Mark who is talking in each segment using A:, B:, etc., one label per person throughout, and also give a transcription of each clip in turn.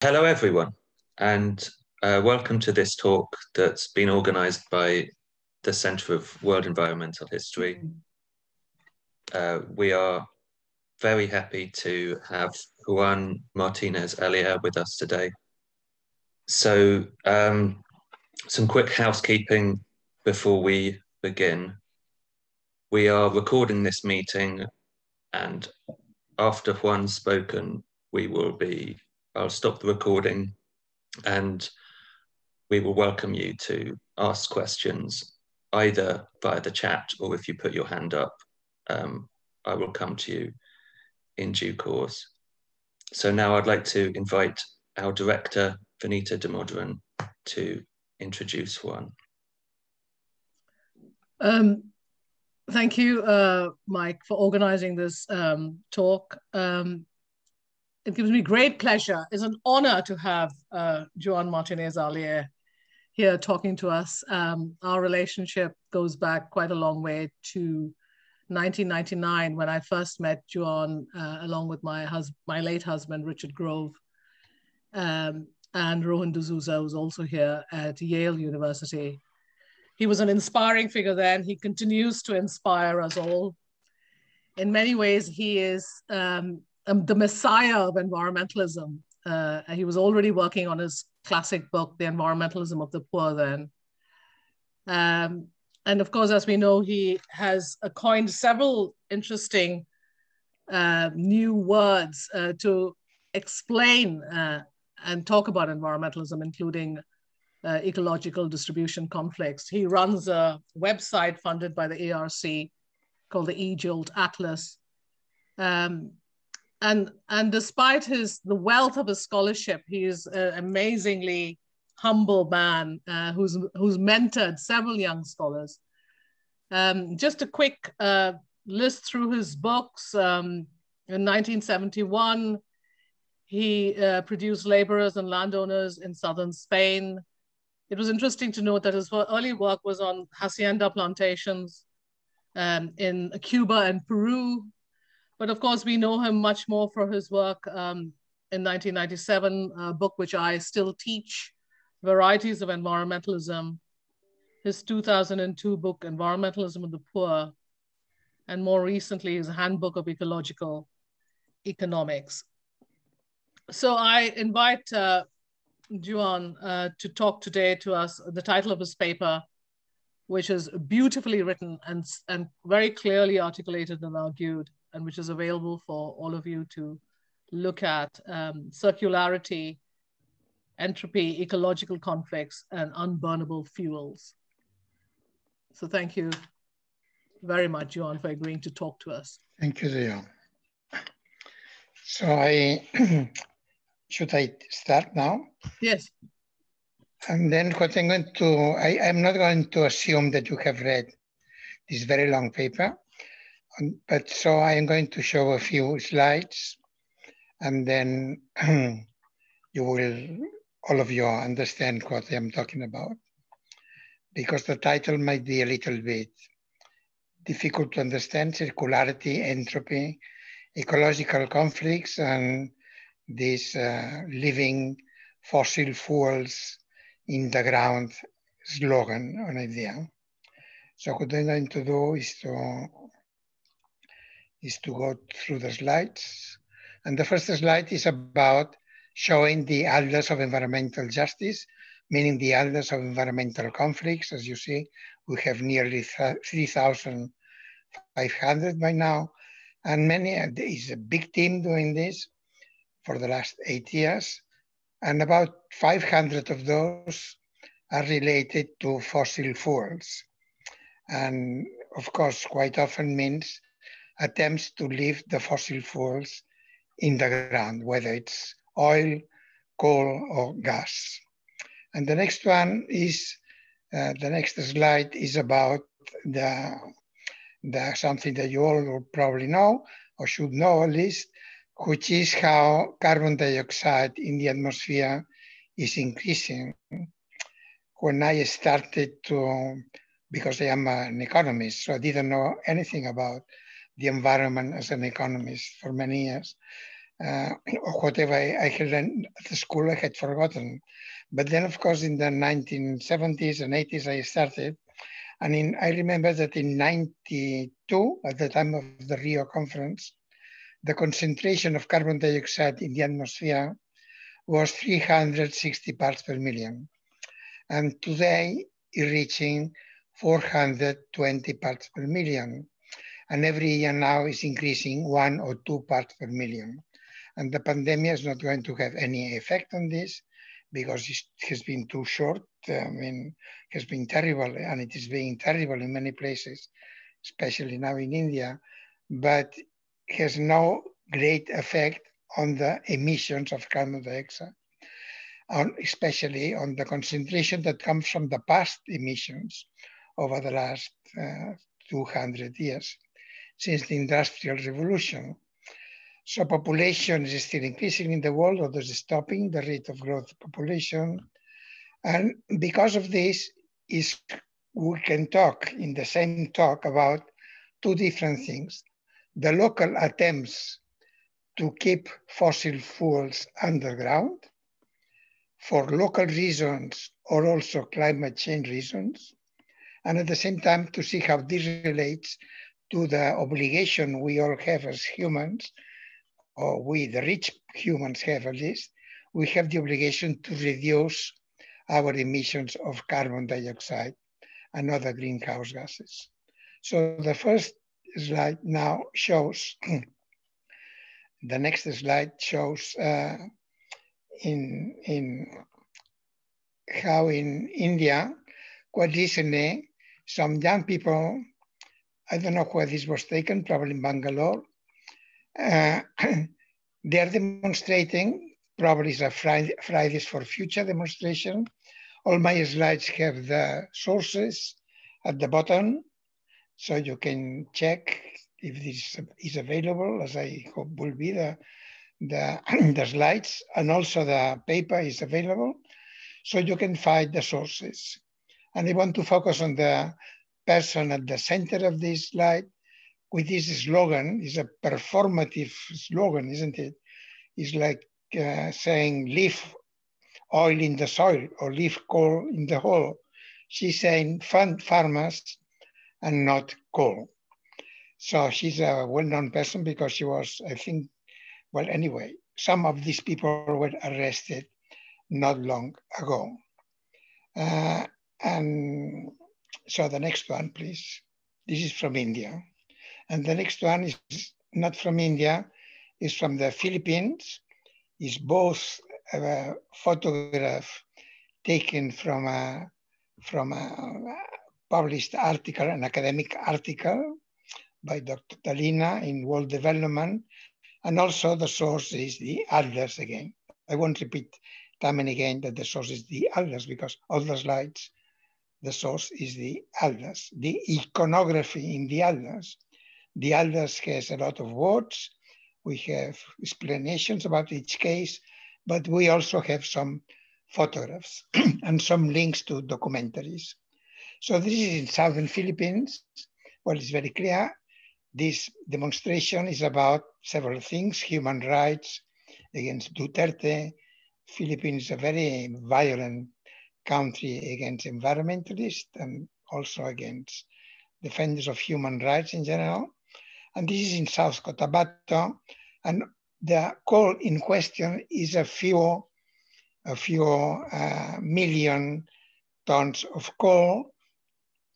A: Hello, everyone, and uh, welcome to this talk that's been organised by the Centre of World Environmental History. Uh, we are very happy to have Joan Martinez Alier with us today. So, um, some quick housekeeping before we begin. We are recording this meeting, and after Joan's spoken, we will be I'll stop the recording and we will welcome you to ask questions either via the chat or if you put your hand up, um, I will come to you in due course. So now I'd like to invite our director, Vinita Damodaran, to introduce Joan.
B: Um, thank you, uh, Mike, for organizing this um, talk. Um, it gives me great pleasure. It's an honor to have uh, Joan Martinez Alier here talking to us. Um, our relationship goes back quite a long way to 1999 when I first met Joan uh, along with my, hus- my late husband, Richard Grove. Um, and Rohan D'Souza was also here at Yale University. He was an inspiring figure then. He continues to inspire us all. In many ways, he is um, um, the messiah of environmentalism. Uh, he was already working on his classic book, The Environmentalism of the Poor, then. Um, and of course, as we know, he has coined several interesting uh, new words uh, to explain uh, and talk about environmentalism, including uh, ecological distribution conflicts. He runs a website funded by the ERC called the eJolt Atlas. Um, and and despite his the wealth of his scholarship, he is an amazingly humble man uh, who's who's mentored several young scholars. Um, just a quick uh, list through his books. Um, in 1971, he uh, produced Laborers and Landowners in Southern Spain. It was interesting to note that his early work was on hacienda plantations um, in Cuba and Peru, but of course, we know him much more for his work um, in 1997, a book which I still teach, Varieties of Environmentalism, his 2002 book, Environmentalism of the Poor, and more recently, his Handbook of Ecological Economics. So I invite uh, Joan uh, to talk today to us, the title of his paper, which is beautifully written and, and very clearly articulated and argued, and which is available for all of you to look at um, circularity, entropy, ecological conflicts, and unburnable fuels. So thank you very much, Joan, for agreeing to talk to us.
C: Thank you, Leon. So I, should I start now?
B: Yes.
C: And then what I'm going to, I, I'm not going to assume that you have read this very long paper. But so I am going to show a few slides and then you will, all of you understand what I'm talking about because the title might be a little bit difficult to understand, circularity, entropy, ecological conflicts, and this uh, living fossil fuels in the ground slogan or idea. So what I'm going to do is to is to go through the slides. And the first slide is about showing the atlas of environmental justice, meaning the atlas of environmental conflicts. As you see, we have nearly 3,500 by now. And many, uh, there is a big team doing this for the last eight years. And about 500 of those are related to fossil fuels. And of course, quite often means attempts to leave the fossil fuels in the ground, whether it's oil, coal, or gas. And the next one is, uh, the next slide is about the, the something that you all probably know, or should know at least, which is how carbon dioxide in the atmosphere is increasing. When I started to, because I am an economist, so I didn't know anything about the environment as an economist for many years. uh, or whatever I, I, had learned at the school I had forgotten. But then, of course, in the 1970s and 80s, I started. And in, I remember that in 92, at the time of the Rio conference, the concentration of carbon dioxide in the atmosphere was 360 parts per million. And today, it's reaching 420 parts per million. And every year now is increasing one or two parts per million. And the pandemic is not going to have any effect on this because it has been too short. I mean, it has been terrible and it is being terrible in many places, especially now in India, but has no great effect on the emissions of carbon dioxide, on, especially on the concentration that comes from the past emissions over the last uh, 200 years since the Industrial Revolution. So population is still increasing in the world, although it's stopping the rate of growth of population. And because of this, is we can talk in the same talk about two different things. The local attempts to keep fossil fuels underground for local reasons or also climate change reasons. And at the same time to see how this relates to the obligation we all have as humans, or we, the rich humans have at least, we have the obligation to reduce our emissions of carbon dioxide and other greenhouse gases. So the first slide now shows, the next slide shows uh, in, in how in India, quite recently, some young people I don't know where this was taken, probably in Bangalore. Uh, they are demonstrating, probably it's a Friday, Fridays for Future demonstration. All my slides have the sources at the bottom, so you can check if this is available, as I hope will be the, the, the slides, and also the paper is available, so you can find the sources. And I want to focus on the person at the center of this slide with this slogan is a performative slogan, isn't it? It's like uh, saying leave oil in the soil or leave coal in the hole. She's saying fund farmers and not coal. So she's a well-known person because she was, I think, well, anyway, some of these people were arrested not long ago. Uh, and so the next one, please. This is from India. And the next one is not from India, is from the Philippines. Is both a photograph taken from a, from a published article, an academic article by Dr. Talina in World Development. And also the source is the Atlas again. I won't repeat time and again that the source is the Atlas because all the slides the source is the Atlas, the iconography in the Atlas. The Atlas has a lot of words. We have explanations about each case, but we also have some photographs and some links to documentaries. So this is in Southern Philippines. Well, it's very clear. This demonstration is about several things, human rights against Duterte. Philippines is a very violent country against environmentalists and also against defenders of human rights in general. And this is in South Cotabato. And the coal in question is a few, a few uh, million tons of coal,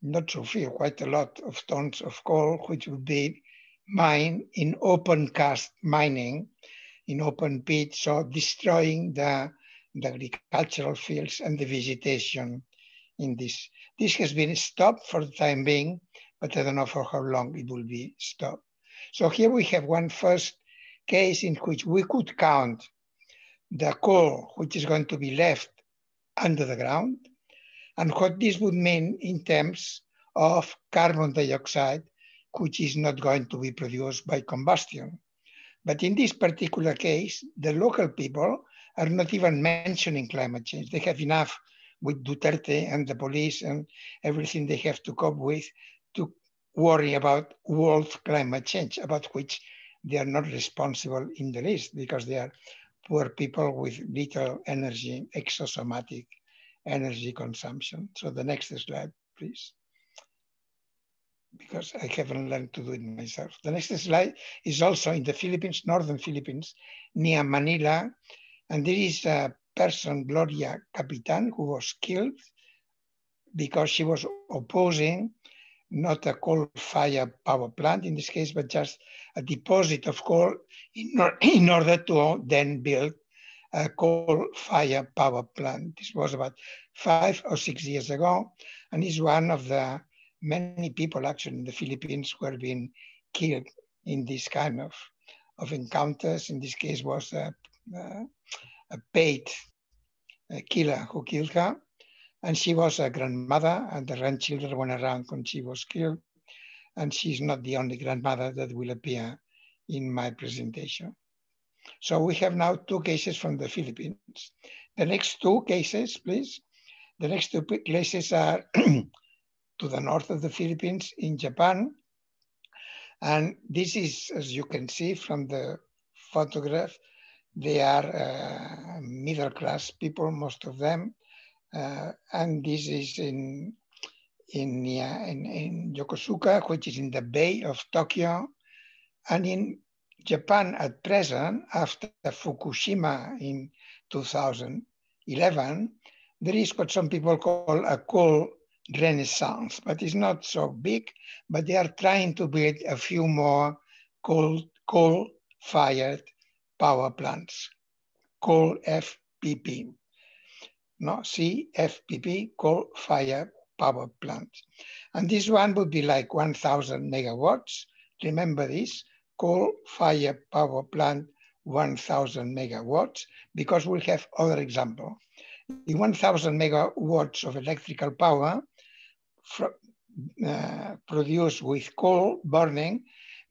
C: not so few, quite a lot of tons of coal, which would be mined in open cast mining, in open pit, so destroying the the agricultural fields and the vegetation in this. This has been stopped for the time being, but I don't know for how long it will be stopped. So here we have one first case in which we could count the coal which is going to be left under the ground and what this would mean in terms of carbon dioxide, which is not going to be produced by combustion. But in this particular case, the local people are not even mentioning climate change. They have enough with Duterte and the police and everything they have to cope with to worry about world climate change, about which they are not responsible in the least because they are poor people with little energy, exosomatic energy consumption. So the next slide, please. Because I haven't learned to do it myself. The next slide is also in the Philippines, northern Philippines, near Manila. And there is a person, Gloria Capitan, who was killed because she was opposing not a coal fire power plant in this case, but just a deposit of coal in, or, in order to then build a coal fire power plant. This was about five or six years ago, and is one of the many people actually in the Philippines who have been killed in this kind of, of encounters. In this case was a, a, a paid a eh, killer who killed her. And she was a grandmother, and the grandchildren went around when she was killed. And she's not the only grandmother that will appear in my presentation. So we have now two cases from the Philippines. The next two cases, please. The next two cases are to the north of the Philippines in Japan. And this is, as you can see from the photograph, they are uh, middle class people, most of them. Uh, and this is in, in, yeah, in, in Yokosuka, which is in the Bay of Tokyo. And in Japan at present, after Fukushima in 2011, there is what some people call a coal renaissance, but it's not so big, but they are trying to build a few more coal, coal-fired power plants, coal FPP no, CFPP, coal fire power plant. And this one would be like 1,000 megawatts. Remember this, coal fire power plant, 1,000 megawatts, because we have other example. The 1,000 megawatts of electrical power uh, produced with coal burning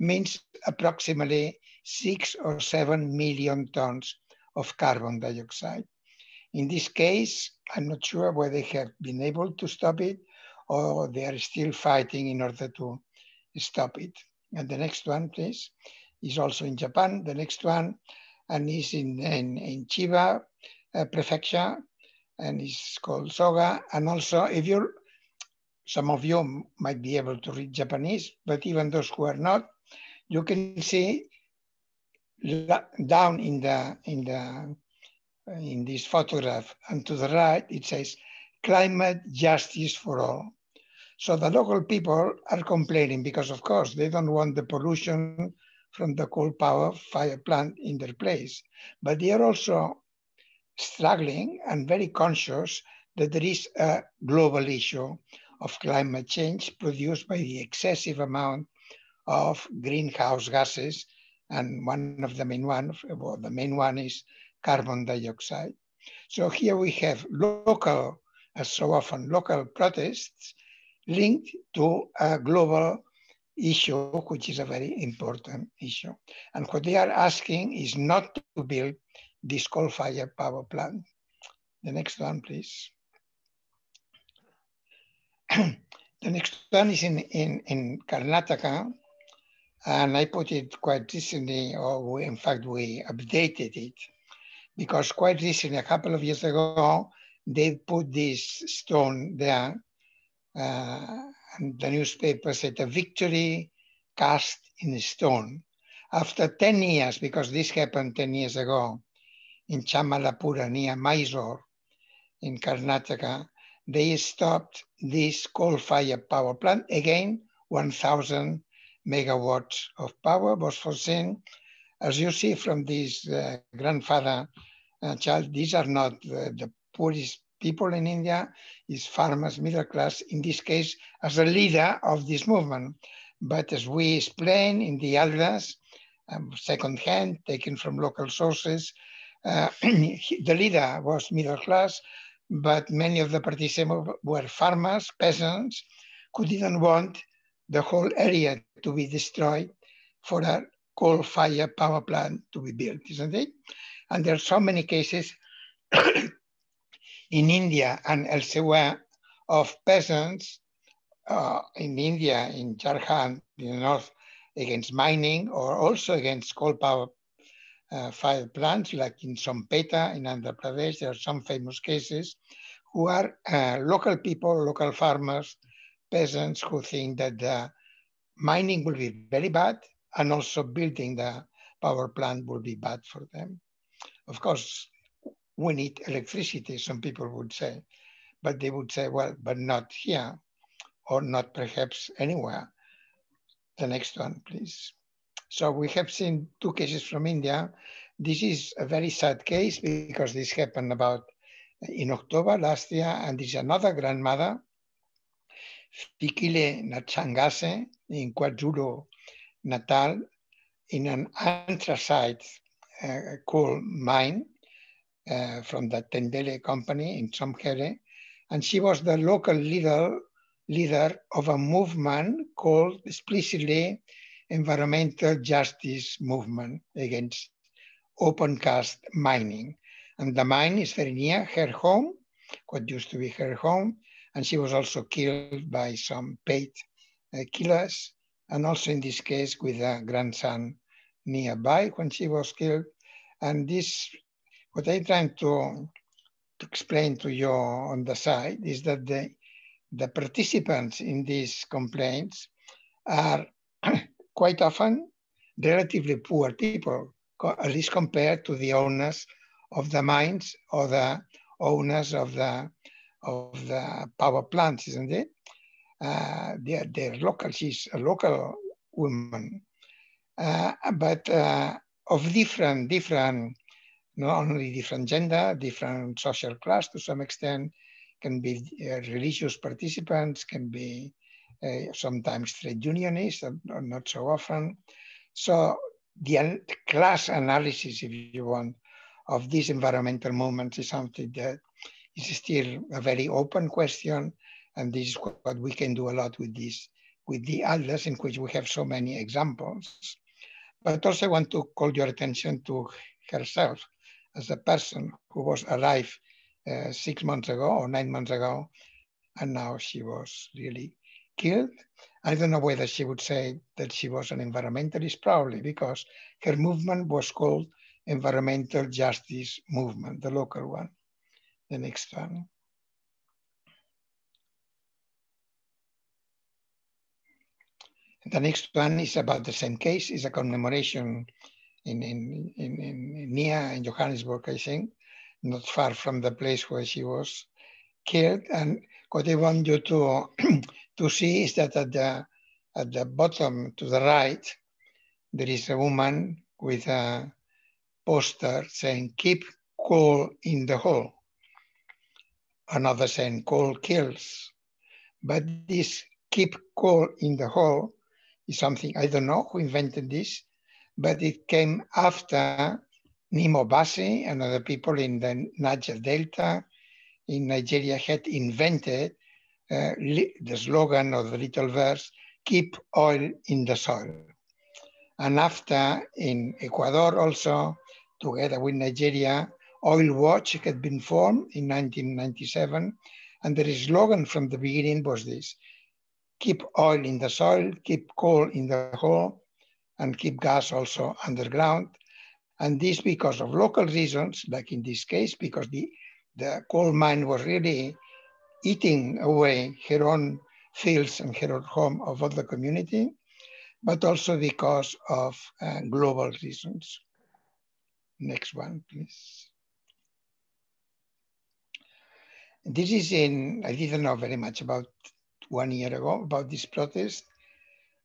C: means approximately six or seven million tons of carbon dioxide. In this case, I'm not sure whether they have been able to stop it or they are still fighting in order to stop it. And the next one, please, is also in Japan. The next one and is in, in, in Chiba uh, prefecture and is called Soga. And also, if you're, some of you might be able to read Japanese, but even those who are not, you can see down in the in the in this photograph. And to the right, it says climate justice for all. So the local people are complaining because, of course, they don't want the pollution from the coal power fire plant in their place. But they are also struggling and very conscious that there is a global issue of climate change produced by the excessive amount of greenhouse gases. And one of the main one, well, the main one is carbon dioxide. So here we have local, as so often, local protests linked to a global issue, which is a very important issue. And what they are asking is not to build this coal-fired power plant. The next one, please. the next one is in, in, in Karnataka, and I put it quite recently, or we, in fact, we updated it because quite recently, a couple of years ago, they put this stone there, uh, and the newspaper said a victory cast in stone. After 10 years, because this happened 10 years ago in Chamalapura near Mysore in Karnataka, they stopped this coal-fired power plant. Again, 1,000 megawatts of power was foreseen as you see from this uh, grandfather uh, child, these are not the, the poorest people in India, is farmers, middle class, in this case, as a leader of this movement. But as we explain in the others, um, second hand, taken from local sources, uh, the leader was middle class, but many of the participants were farmers, peasants, who didn't want the whole area to be destroyed for a coal fire power plant to be built, isn't it? And there are so many cases in India and elsewhere of peasants uh, in India, in Jharkhand, in the north against mining or also against coal power uh, fired plants, like in Sompeta in Andhra Pradesh. There are some famous cases who are uh, local people, local farmers, peasants who think that the mining will be very bad and also building the power plant will be bad for them. Of course, we need electricity, some people would say, but they would say, well, but not here or not perhaps anywhere. The next one, please. So we have seen two cases from India. This is a very sad case because this happened about in October last year, and this is another grandmother, Fikile Ntshangase in KwaZulu Natal, in an anthracite uh, coal mine uh, from the Tendele company in Somkhele. And she was the local leader, leader of a movement called explicitly Environmental Justice Movement against open cast mining. And the mine is very near her home, what used to be her home. And she was also killed by some paid uh, killers. And also in this case with a grandson nearby when she was killed. And this, what I'm trying to, to explain to you on the side is that the, the participants in these complaints are quite often relatively poor people, at least compared to the owners of the mines or the owners of the of the power plants, isn't it? Uh, they're, they're local. She's a local woman uh, but uh, of different, different, not only different gender, different social class to some extent, can be uh, religious participants, can be uh, sometimes trade unionists, not so often. So the class analysis, if you want, of these environmental movements is something that is still a very open question. And this is what we can do a lot with this, with the others in which we have so many examples. But also I want to call your attention to herself as a person who was alive uh, six months ago or nine months ago, and now she was really killed. I don't know whether she would say that she was an environmentalist, probably because her movement was called Environmental Justice Movement, the local one. The next one. The next one is about the same case. It's a commemoration in, in, in, in near in Johannesburg, I think, not far from the place where she was killed. And what I want you to, to see is that at the, at the bottom to the right, there is a woman with a poster saying, keep cool in the hole. Another saying, coal kills. But this keep coal in the hole is something, I don't know who invented this, but it came after Nnimmo Bassey and other people in the Niger Delta in Nigeria had invented uh, the slogan or the little verse, keep oil in the soil. And after in Ecuador also, together with Nigeria, Oil Watch had been formed in 1997. And the slogan from the beginning was this, keep oil in the soil, keep coal in the hole, and keep gas also underground. And this because of local reasons, like in this case, because the, the coal mine was really eating away her own fields and her own home of other community, but also because of uh, global reasons. Next one, please. This is in, I didn't know very much about one year ago about this protest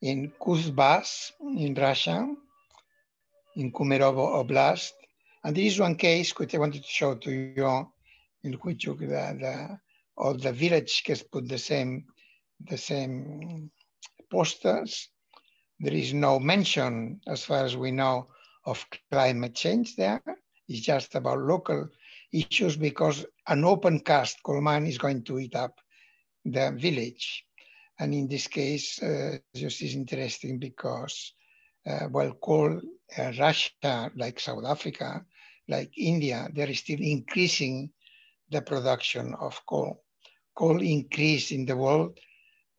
C: in Kuzbass in Russia, in Kemerovo Oblast. And this is one case which I wanted to show to you in which the, the, all the village has put the same, the same posters. There is no mention, as far as we know, of climate change there. It's just about local issues because an open cast coal mine is going to eat up the village. And in this case, uh, just is interesting because, uh, well, coal, uh, Russia, like South Africa, like India, they're still increasing the production of coal. Coal increased in the world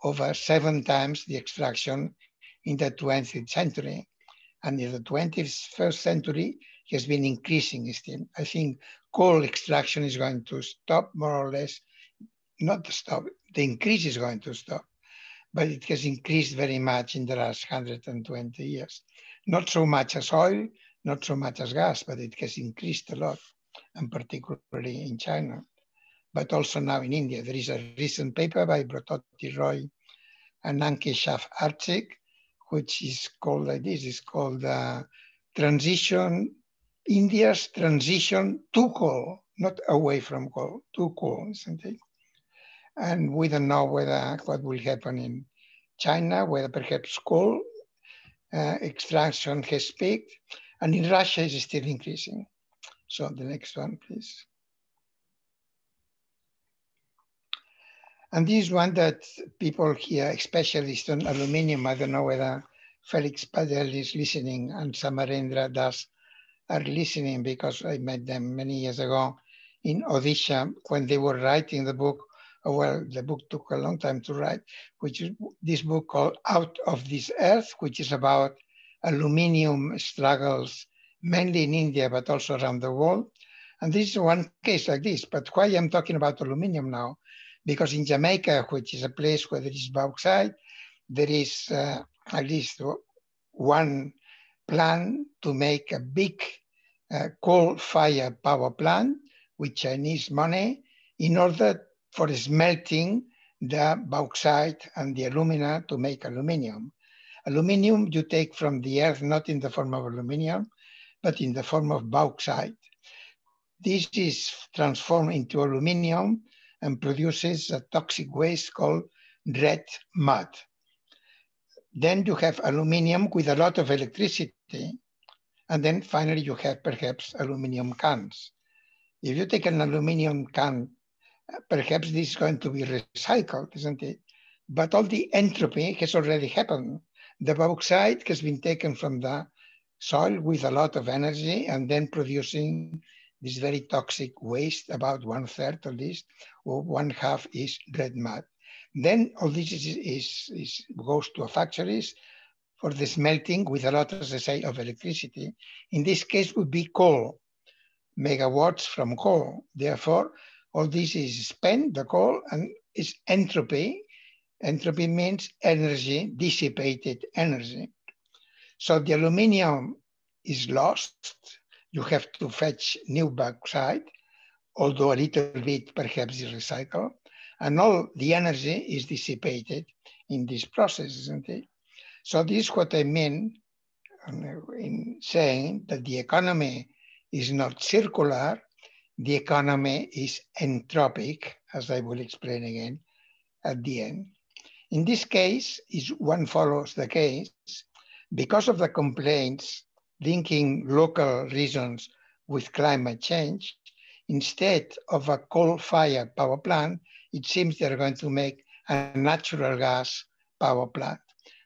C: over seven times the extraction in the 20th century. And in the 21st century, has been increasing still. I think coal extraction is going to stop more or less, not to stop, the increase is going to stop, but it has increased very much in the last 120 years. Not so much as oil, not so much as gas, but it has increased a lot, and particularly in China, but also now in India. There is a recent paper by Brototi Roy and Anke Shaf Archik, which is called like this, it's called uh, Transition, India's Transition to Coal, not away from coal, to coal, isn't it? And we don't know whether what will happen in China, whether perhaps coal uh, extraction has peaked, and in Russia is still increasing. So the next one, please. And this one that people here, specialists on aluminium, I don't know whether Felix Padel is listening and Samarendra Das are listening because I met them many years ago in Odisha when they were writing the book. Well, the book took a long time to write, which is this book called Out of This Earth, which is about aluminium struggles, mainly in India, but also around the world. And this is one case like this. But why I'm talking about aluminium now? Because in Jamaica, which is a place where there is bauxite, there is uh, at least one plan to make a big uh, coal-fired power plant with Chinese money in order for smelting the bauxite and the alumina to make aluminium. Aluminium you take from the earth, not in the form of aluminium, but in the form of bauxite. This is transformed into aluminium and produces a toxic waste called red mud. Then you have aluminium with a lot of electricity. And then finally you have perhaps aluminium cans. If you take an aluminium can, perhaps this is going to be recycled, isn't it? But all the entropy has already happened. The bauxite has been taken from the soil with a lot of energy and then producing this very toxic waste, about one third at least, or one half is red mud. Then all this is, is, is goes to a factories for the smelting with a lot, as I say, of electricity. In this case would be coal, megawatts from coal. Therefore, all this is spent, the coal, and is entropy. Entropy means energy, dissipated energy. So the aluminium is lost. You have to fetch new bauxite, although a little bit perhaps is recycled and all the energy is dissipated in this process, isn't it? So this is what I mean uh, in saying that the economy is not circular, the economy is entropic, as I will explain again at the end. In this case, is one follows the case, because of the complaints linking local reasons with climate change, instead of a coal-fired power plant, it seems they're going to make a natural gas power plant,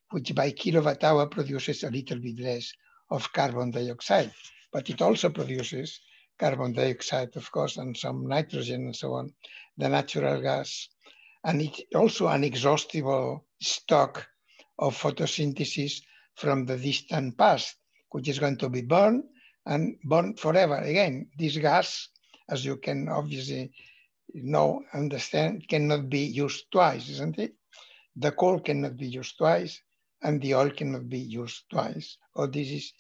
C: which by kilowatt hour produces a little bit less of carbon dioxide, but it also produces carbon dioxide, of course, and some nitrogen and so on, the natural gas. And it's also an exhaustible stock of photosynthesis from the distant past, which is going to be burned and burned forever. Again, this gas, as you can obviously know, understand, cannot be used twice, isn't it? The coal cannot be used twice and the oil cannot be used twice. Or this is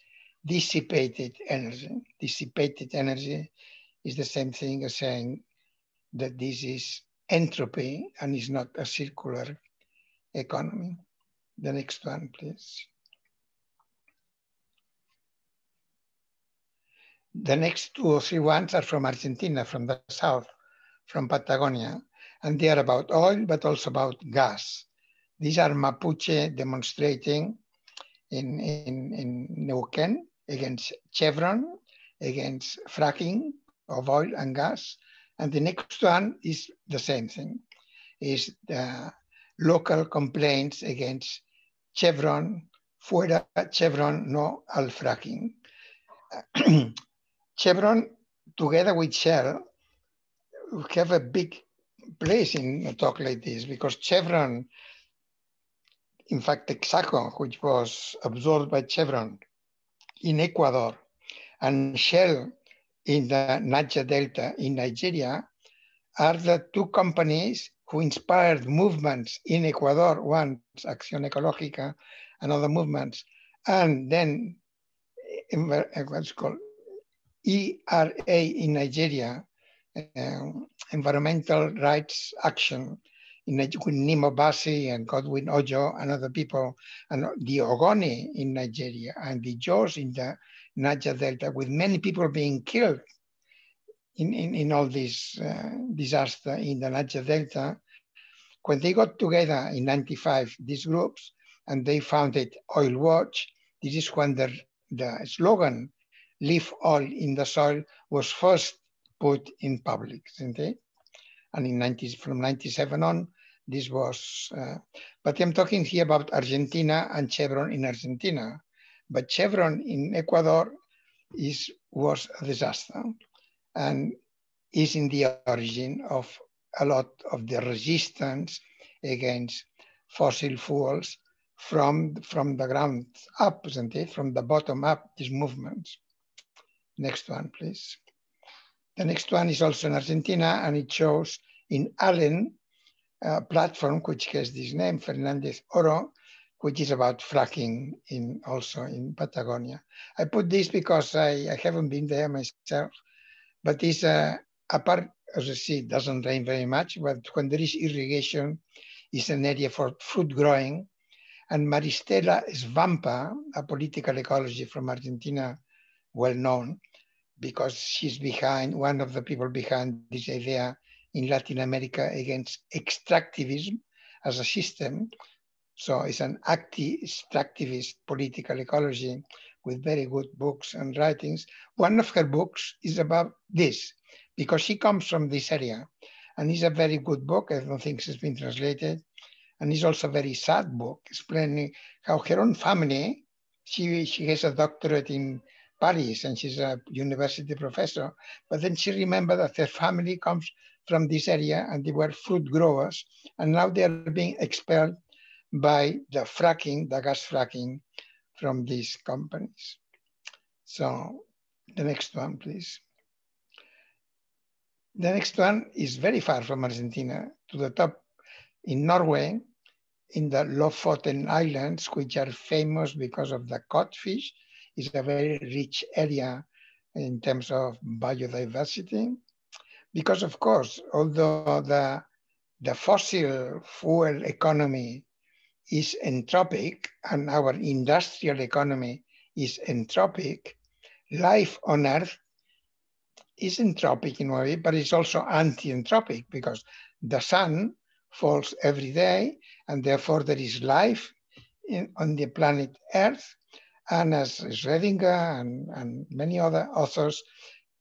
C: dissipated energy. Dissipated energy is the same thing as saying that this is entropy and is not a circular economy. The next one, please. The next two or three ones are from Argentina, from the south from Patagonia, and they are about oil, but also about gas. These are Mapuche demonstrating in, in, in Neuquén against Chevron, against fracking of oil and gas. And the next one is the same thing, is the local complaints against Chevron, fuera Chevron, no al fracking. Chevron, together with Shell, have a big place in a talk like this because Chevron in fact, Texaco, which was absorbed by Chevron in Ecuador, and Shell in the Niger Delta in Nigeria, are the two companies who inspired movements in Ecuador, one Acción Ecológica, and other movements, and then eh, eh, what's called? ERA in Nigeria, Environmental Rights Action, in with Nnimmo Bassey and Godwin Ojo and other people, and the Ogoni in Nigeria, and the Jos in the Niger Delta, with many people being killed in, in, in all this uh, disaster in the Niger Delta. When they got together in 95, these groups, and they founded Oil Watch, this is when the, the slogan, leave oil in the soil, was first put in public, isn't it? And in 90, from 97 on, this was, uh, but I'm talking here about Argentina and Chevron in Argentina. But Chevron in Ecuador is, was a disaster and is in the origin of a lot of the resistance against fossil fuels from, from the ground up, isn't it? From the bottom up, these movements. Next one, please. The next one is also in Argentina, and it shows in Allen a platform which has this name, Fernandez Oro, which is about fracking in also in Patagonia. I put this because I, I haven't been there myself, but it's a, a part, as you see, it doesn't rain very much, but when there is irrigation, it's an area for fruit growing. And Maristela Svampa, a political ecology from Argentina, well known, because she's behind, one of the people behind this idea in Latin America against extractivism as a system. So it's an extractivist political ecology with very good books and writings. One of her books is about this, because she comes from this area. And it's a very good book. I don't think it's been translated. And it's also a very sad book, explaining how her own family, she, she has a doctorate in Paris and she's a university professor. But then she remembered that her family comes from this area and they were fruit growers. And now they are being expelled by the fracking, the gas fracking from these companies. So the next one, please. The next one is very far from Argentina to the top in Norway, in the Lofoten Islands, which are famous because of the codfish is a very rich area in terms of biodiversity. Because of course, although the, the fossil fuel economy is entropic and our industrial economy is entropic, life on Earth is entropic in a way, but it's also anti-entropic because the sun falls every day and therefore there is life in, on the planet Earth and as Schrödinger and, and many other authors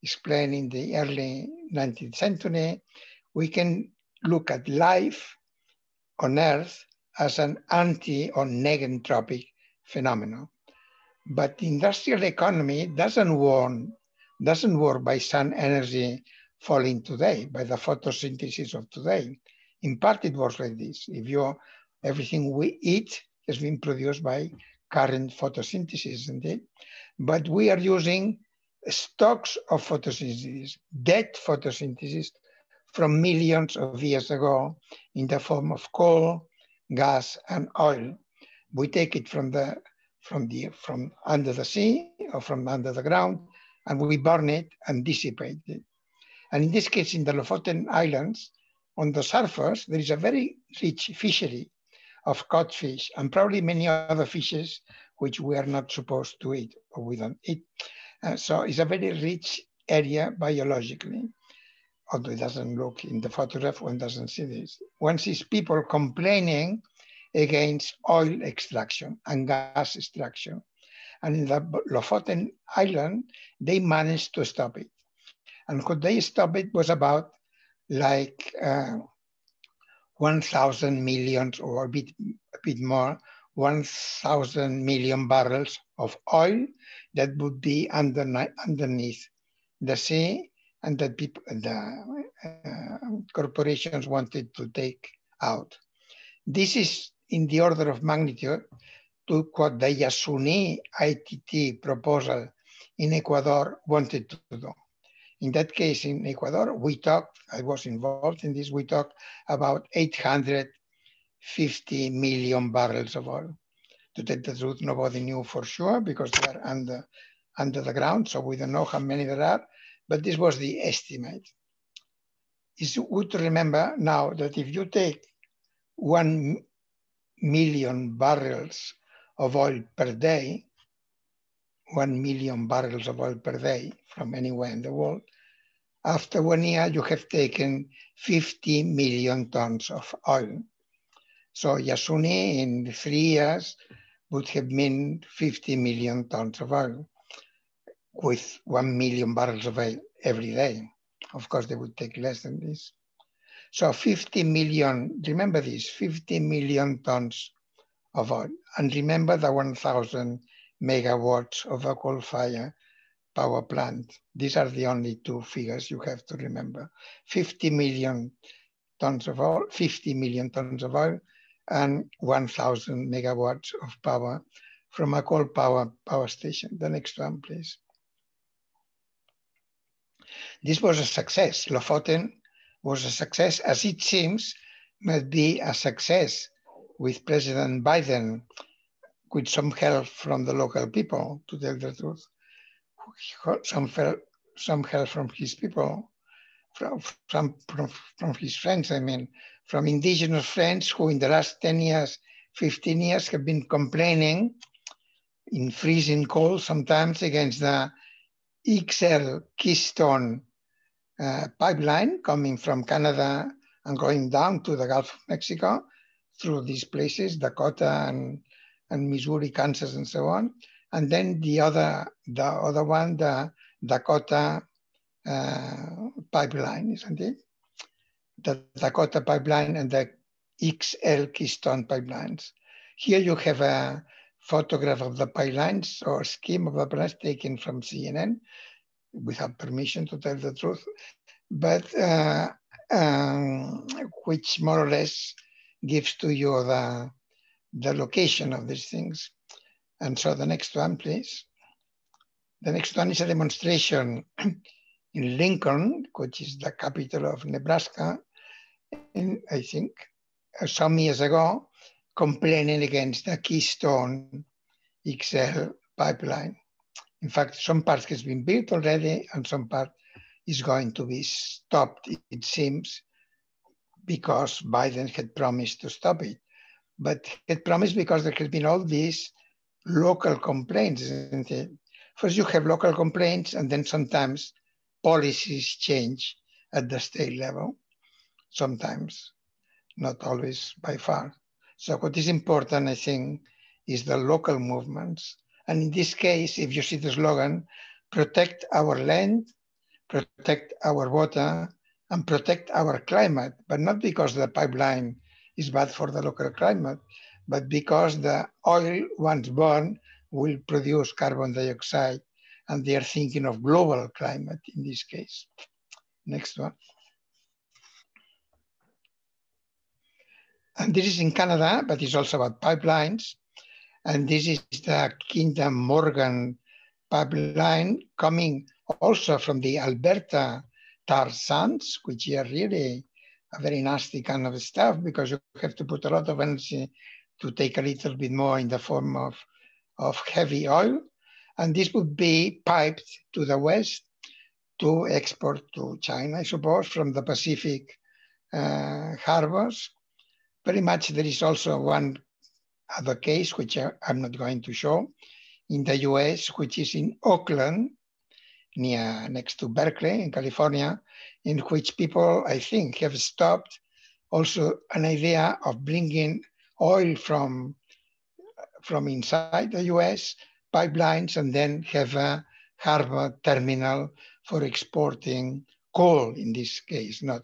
C: explained in the early 19th century, we can look at life on Earth as an anti or negentropic phenomenon. But the industrial economy doesn't work, doesn't work by sun energy falling today, by the photosynthesis of today. In part, it works like this. If you everything we eat has been produced by current photosynthesis, isn't it? But we are using stocks of photosynthesis, dead photosynthesis from millions of years ago in the form of coal, gas, and oil. We take it from the from the from under the sea or from under the ground, and we burn it and dissipate it. And in this case, in the Lofoten Islands, on the surface, there is a very rich fishery of codfish and probably many other fishes which we are not supposed to eat or we don't eat. Uh, so it's a very rich area biologically, although it doesn't look in the photograph, one doesn't see this. One sees people complaining against oil extraction and gas extraction. And in the Lofoten Island, they managed to stop it. And what they stopped it was about like uh, 1,000 million or a bit, a bit more, 1,000 million barrels of oil that would be under, underneath the sea and that people, the uh, corporations wanted to take out. This is in the order of magnitude to what the Yasuni ITT proposal in Ecuador wanted to do. In that case, in Ecuador, we talked, I was involved in this, we talked about 850 million barrels of oil. To tell the truth, nobody knew for sure because they are under, under the ground, so we don't know how many there are, but this was the estimate. It's good to remember now that if you take 1 million barrels of oil per day, 1 million barrels of oil per day from anywhere in the world, after one year you have taken 50 million tons of oil. So Yasuni in three years would have been 50 million tons of oil with 1 million barrels of oil every day. Of course, they would take less than this. So 50 million, remember this, 50 million tons of oil. And remember the 1,000 megawatts of a coal fire power plant. These are the only two figures you have to remember. 50 million tons of oil, 50 million tons of oil, and 1,000 megawatts of power from a coal power power station. The next one, please. This was a success. Lofoten was a success, as it seems might be a success with President Biden, with some help from the local people, to tell the truth. Some, some help from his people, from, from, from, his friends, I mean, from indigenous friends who in the last 10 years, 15 years have been complaining in freezing cold sometimes against the XL Keystone uh, pipeline coming from Canada and going down to the Gulf of Mexico through these places, Dakota and, and Missouri, Kansas, and so on. And then the other, the other one, the Dakota uh, pipeline, isn't it? The Dakota pipeline and the XL Keystone pipelines. Here you have a photograph of the pipelines or scheme of the pipelines taken from CNN without permission to tell the truth, but uh, um, which more or less gives to you the, the location of these things. And so the next one, please. The next one is a demonstration in Lincoln, which is the capital of Nebraska, in, I think, uh, some years ago, complaining against the Keystone XL pipeline. In fact, some part has been built already and some part is going to be stopped, it seems, because Biden had promised to stop it. But it promised because there has been all these local complaints, isn't it? First you have local complaints and then sometimes policies change at the state level, sometimes, not always by far. So what is important, I think, is the local movements and in this case, if you see the slogan, protect our land, protect our water, and protect our climate, but not because the pipeline is bad for the local climate, but because the oil, once burned, will produce carbon dioxide, and they are thinking of global climate in this case. Next one. And this is in Canada, but it's also about pipelines. And this is the Kinder Morgan pipeline coming also from the Alberta tar sands, which are really a very nasty kind of stuff because you have to put a lot of energy to take a little bit more in the form of, of heavy oil. And this would be piped to the west to export to China, I suppose, from the Pacific uh, harbors. Very much there is also one other case, which I'm not going to show, in the US, which is in Oakland, near next to Berkeley in California, in which people, I think, have stopped also an idea of bringing oil from, from inside the US, pipelines, and then have a harbor terminal for exporting coal in this case. Not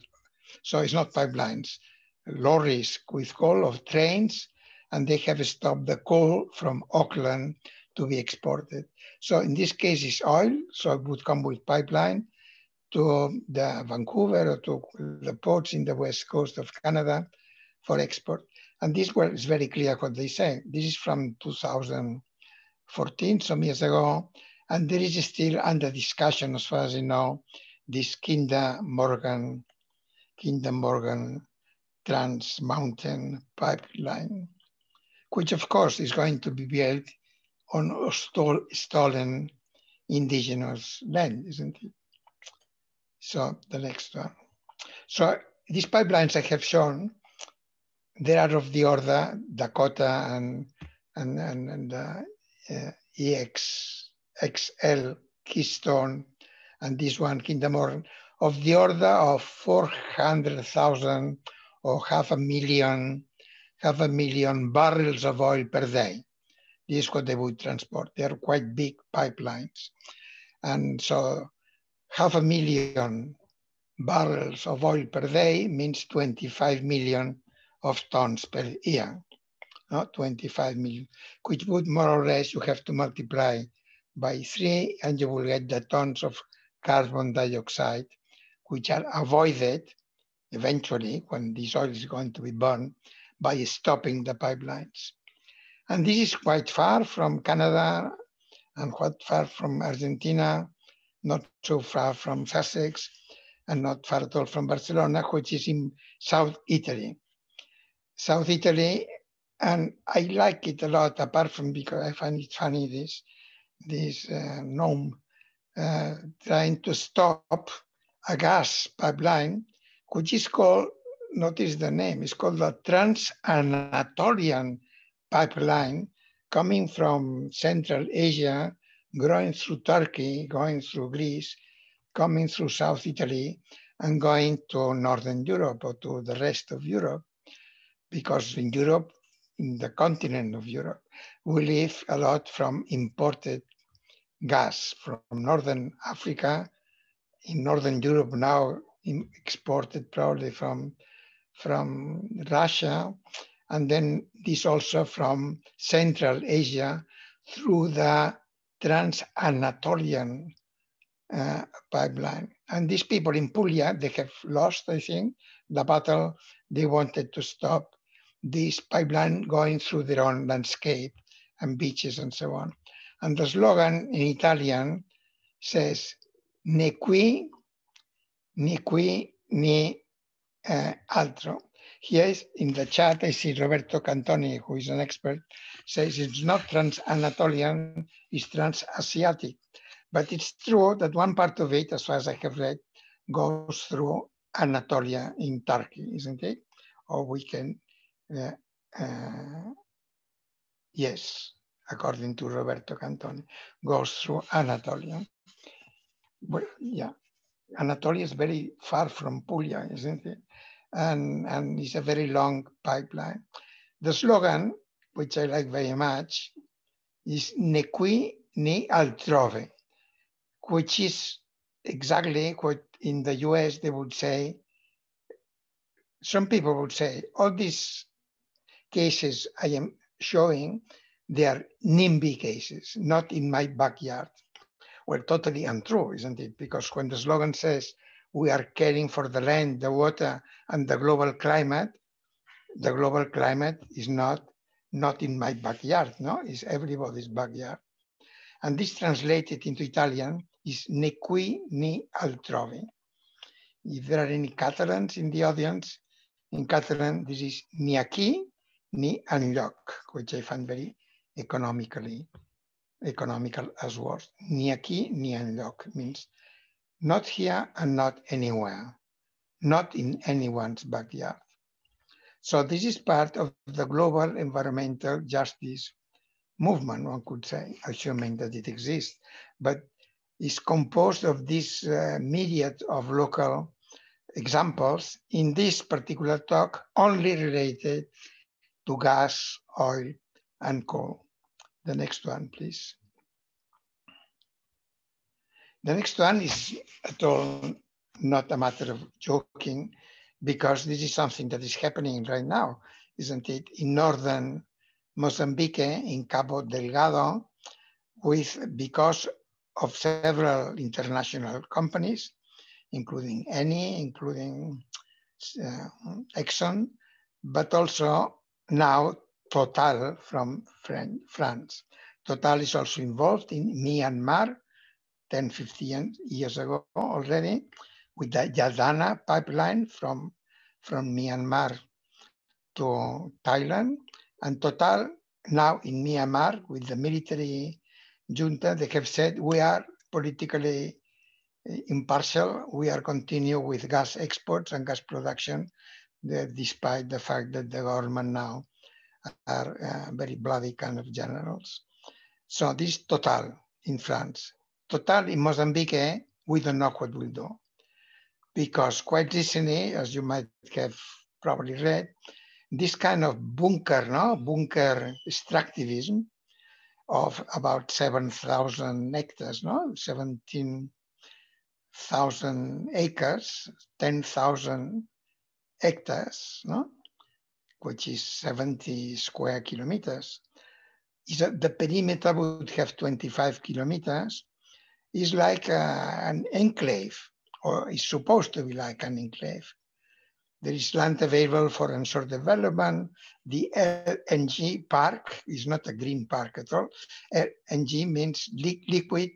C: So it's not pipelines, lorries with coal of trains and they have stopped the coal from Oakland to be exported. So in this case, it's oil, so it would come with pipeline to the Vancouver or to the ports in the west coast of Canada for export. And this is very clear what they say. This is from 2014, some years ago, and there is still under discussion, as far as I know, this Kinder Morgan, Kinder Morgan Trans Mountain pipeline, which of course is going to be built on stolen indigenous land, isn't it? So the next one. So these pipelines I have shown, they are of the order Dakota and, and, and, and uh, uh, EX, XL, Keystone, and this one, Kinder Morgan, of the order of 400,000 or half a million, half a million barrels of oil per day. This is what they would transport. They are quite big pipelines. And so half a million barrels of oil per day means 25 million of tons per year. not 25 million, which would more or less you have to multiply by three and you will get the tons of carbon dioxide, which are avoided eventually when this oil is going to be burned by stopping the pipelines. And this is quite far from Canada and quite far from Argentina, not so far from Sussex, and not far at all from Barcelona, which is in South Italy. South Italy, and I like it a lot, apart from because I find it funny, this, this uh, gnome uh, trying to stop a gas pipeline, which is called, notice the name, it's called the Trans-Anatolian Pipeline, coming from Central Asia, going through Turkey, going through Greece, coming through South Italy, and going to Northern Europe or to the rest of Europe. Because in Europe, in the continent of Europe, we live a lot from imported gas from Northern Africa, in Northern Europe now exported probably from, from Russia, and then this also from Central Asia through the Trans-Anatolian uh, pipeline. And these people in Puglia, they have lost, I think, the battle. They wanted to stop this pipeline going through their own landscape and beaches and so on. And the slogan in Italian says, ne qui, ni qui, ni uh, altro. Here in the chat, I see Roberto Cantoni, who is an expert, says it's not trans-Anatolian, it's trans-Adriatic. But it's true that one part of it, as far as I have read, goes through Anatolia in Turkey, isn't it? Or we can, uh, uh, yes, according to Roberto Cantoni, goes through Anatolia. Well, yeah, Anatolia is very far from Puglia, isn't it? And, and it's a very long pipeline. The slogan, which I like very much, is ne qui ni altrove, which is exactly what in the US they would say, some people would say, all these cases I am showing they are NIMBY cases, not in my backyard. Well, totally untrue, isn't it? Because when the slogan says we are caring for the land, the water, and the global climate, the global climate is not, not in my backyard, no? It's everybody's backyard. And this translated into Italian is ne qui ni altrove. If there are any Catalans in the audience, in Catalan, this is ni aquí ni enlloc, which I find very economically, economical as words. Ni aquí ni enlloc means not here and not anywhere, not in anyone's backyard. So this is part of the global environmental justice movement, one could say, assuming that it exists, but is composed of this uh, myriad of local examples in this particular talk only related to gas, oil, and coal. The next one, please. The next one is at all not a matter of joking because this is something that is happening right now, isn't it? In northern Mozambique, in Cabo Delgado, with because of several international companies, including Eni, including uh, Exxon, but also now Total from France. Total is also involved in Myanmar 10, 15 years ago already with the Yadana pipeline from, from Myanmar to Thailand. And Total now in Myanmar with the military junta, they have said we are politically eh, impartial. We are continue with gas exports and gas production, despite the fact that the government now are uh, very bloody kind of generals. So this Total in France. Total in Mozambique, we don't know what we'll do. Because quite recently, as you might have probably read, this kind of bunker, no, bunker extractivism of about 7,000 hectares, no, 17,000 acres, 10,000 hectares, no, which is 70 square kilometers. Is that the perimeter would have 25 kilometers, is like uh, an enclave, or is supposed to be like an enclave. There is land available for onshore development. The LNG park is not a green park at all. LNG means li liquid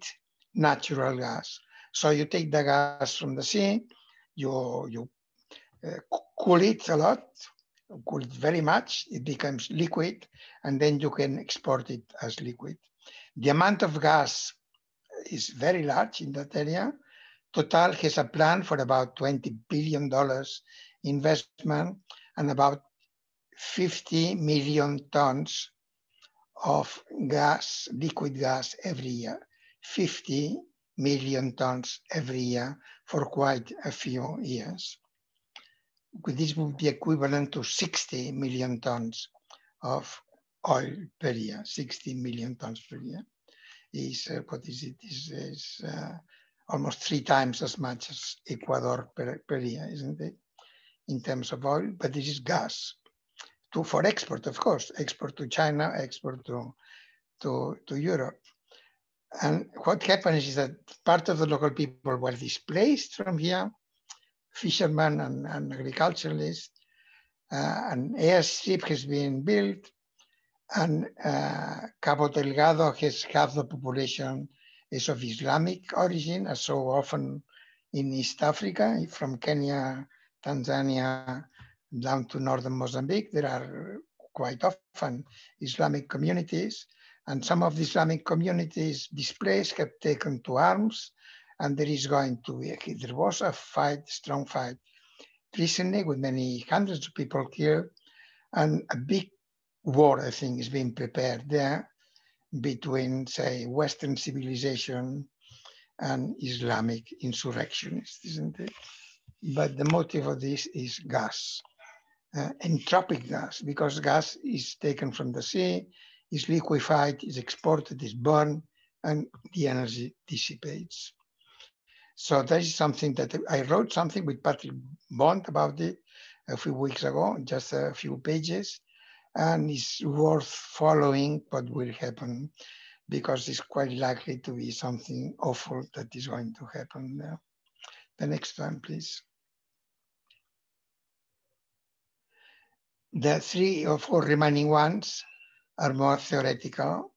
C: natural gas. So you take the gas from the sea, you, you uh, cool it a lot, cool it very much, it becomes liquid, and then you can export it as liquid. The amount of gas is very large in that area. Total has a plan for about $20 billion investment and about 50 million tons of gas, liquid gas every year. 50 million tons every year for quite a few years. This would be equivalent to 60 million tons of oil per year, 60 million tons per year is, uh, what is it, is, is uh, almost three times as much as Ecuador per, per year, isn't it? In terms of oil, but this is gas. To, for export, of course, export to China, export to, to, to Europe. And what happens is that part of the local people were displaced from here, fishermen and, and agriculturalists. Uh, an airstrip has been built and uh, Cabo Delgado has half the population is of Islamic origin, as so often in East Africa, from Kenya, Tanzania, down to northern Mozambique, there are quite often Islamic communities. And some of the Islamic communities displaced have taken to arms, and there is going to be, there was a fight, strong fight recently with many hundreds of people killed, and a big war, I think, is being prepared there between, say, Western civilization and Islamic insurrectionists, isn't it? But the motive of this is gas, uh, entropic gas, because gas is taken from the sea, is liquefied, is exported, is burned, and the energy dissipates. So that is something that I wrote something with Patrick Bond about it a few weeks ago, just a few pages and it's worth following what will happen because it's quite likely to be something awful that is going to happen. The next one, please. The three or four remaining ones are more theoretical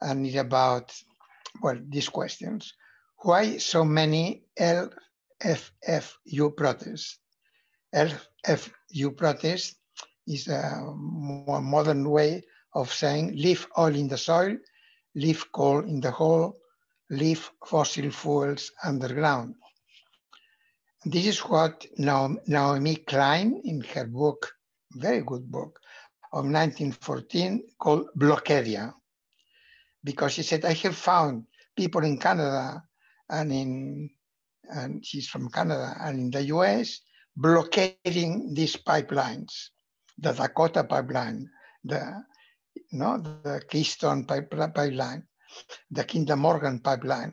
C: and it's about, well, these questions. Why so many LFFU protests? LFFU protests is a more modern way of saying leave oil in the soil, leave coal in the hole, leave fossil fuels underground. This is what Naomi Klein in her book, very good book, of 1914 called Blockadia. Because she said, I have found people in Canada and in, and she's from Canada and in the US blockading these pipelines the Dakota pipeline, the no, the Keystone pipeline, the Kinder Morgan pipeline.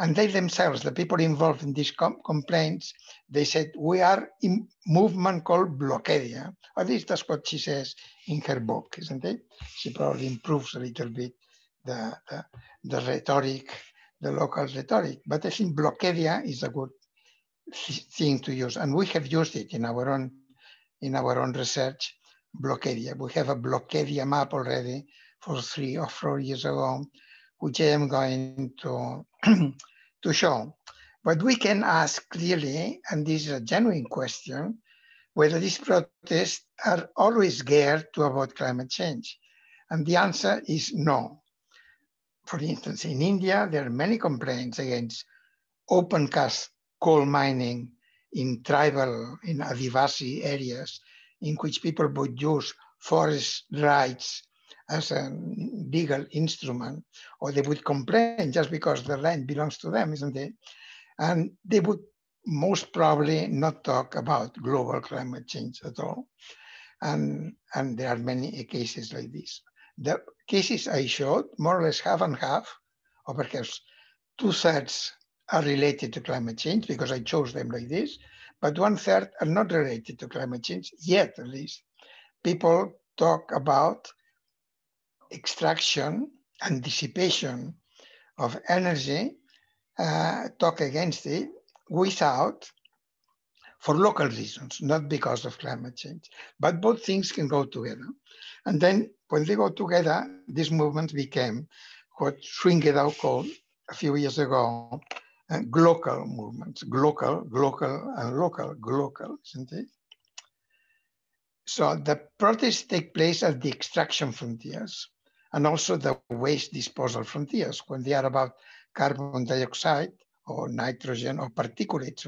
C: And they themselves, the people involved in these com complaints, they said, we are in movement called Blockadia. At least that's what she says in her book, isn't it? She probably improves a little bit the, the, the rhetoric, the local rhetoric. But I think Blockadia is a good thing to use. And we have used it in our own, in our own research blockadia. We have a blockadia map already for three or four years ago, which I am going to, to show. But we can ask clearly, and this is a genuine question, whether these protests are always geared to avoid climate change. And the answer is no. For instance, in India, there are many complaints against open cast coal mining in tribal, in Adivasi areas, in which people would use forest rights as a legal instrument, or they would complain just because the land belongs to them, isn't it? And they would most probably not talk about global climate change at all. And, and there are many cases like this. The cases I showed, more or less half and half, or perhaps two thirds are related to climate change because I chose them like this, but one third are not related to climate change yet, at least. People talk about extraction and dissipation of energy, uh, talk against it without, for local reasons, not because of climate change. But both things can go together. And then when they go together, this movement became what Swyngedouw called a few years ago and glocal movements, glocal, glocal, and local, glocal, isn't it? So the protests take place at the extraction frontiers and also the waste disposal frontiers when they are about carbon dioxide or nitrogen or particulates.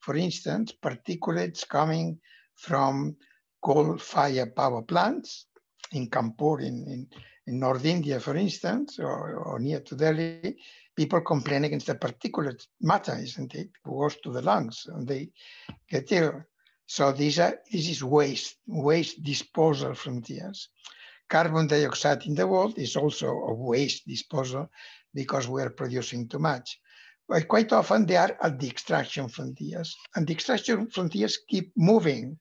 C: For instance, particulates coming from coal-fired power plants in Kanpur in, in, in North India, for instance, or, or near to Delhi, people complain against the particulate matter, isn't it? Who goes to the lungs and they get ill. So these are, uh, this is waste, waste disposal frontiers. Carbon dioxide in the world is also a waste disposal because we are producing too much. But quite often they are at the extraction frontiers. And the extraction frontiers keep moving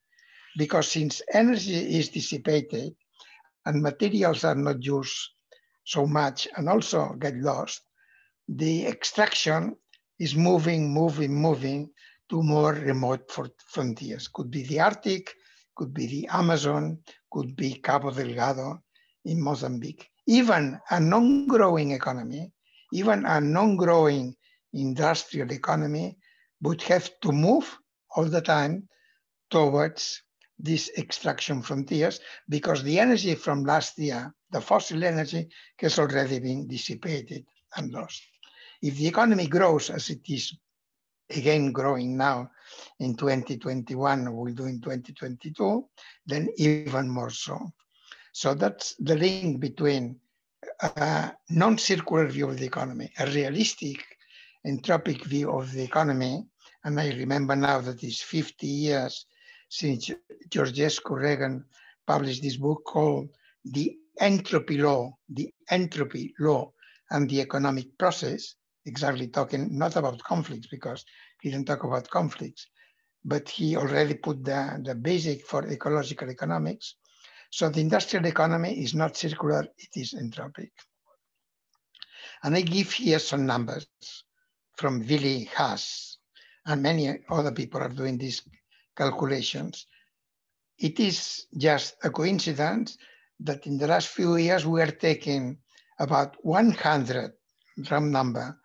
C: because since energy is dissipated and materials are not used so much and also get lost, the extraction is moving, moving, moving to more remote frontiers. Could be the Arctic, could be the Amazon, could be Cabo Delgado in Mozambique. Even a non-growing economy, even a non-growing industrial economy would have to move all the time towards these extraction frontiers because the energy from last year, the fossil energy, has already been dissipated and lost. If the economy grows as it is again growing now in 2021, we'll do in 2022, then even more so. So that's the link between a non-circular view of the economy, a realistic entropic view of the economy. And I remember now that it's 50 years since Georgescu Roegen published this book called The Entropy Law, The Entropy Law and the Economic Process, exactly talking not about conflicts because he didn't talk about conflicts, but he already put the, the basic for ecological economics. So the industrial economy is not circular, it is entropic. And I give here some numbers from Willi Haas, and many other people are doing these calculations. It is just a coincidence that in the last few years we are taking about 100 drum number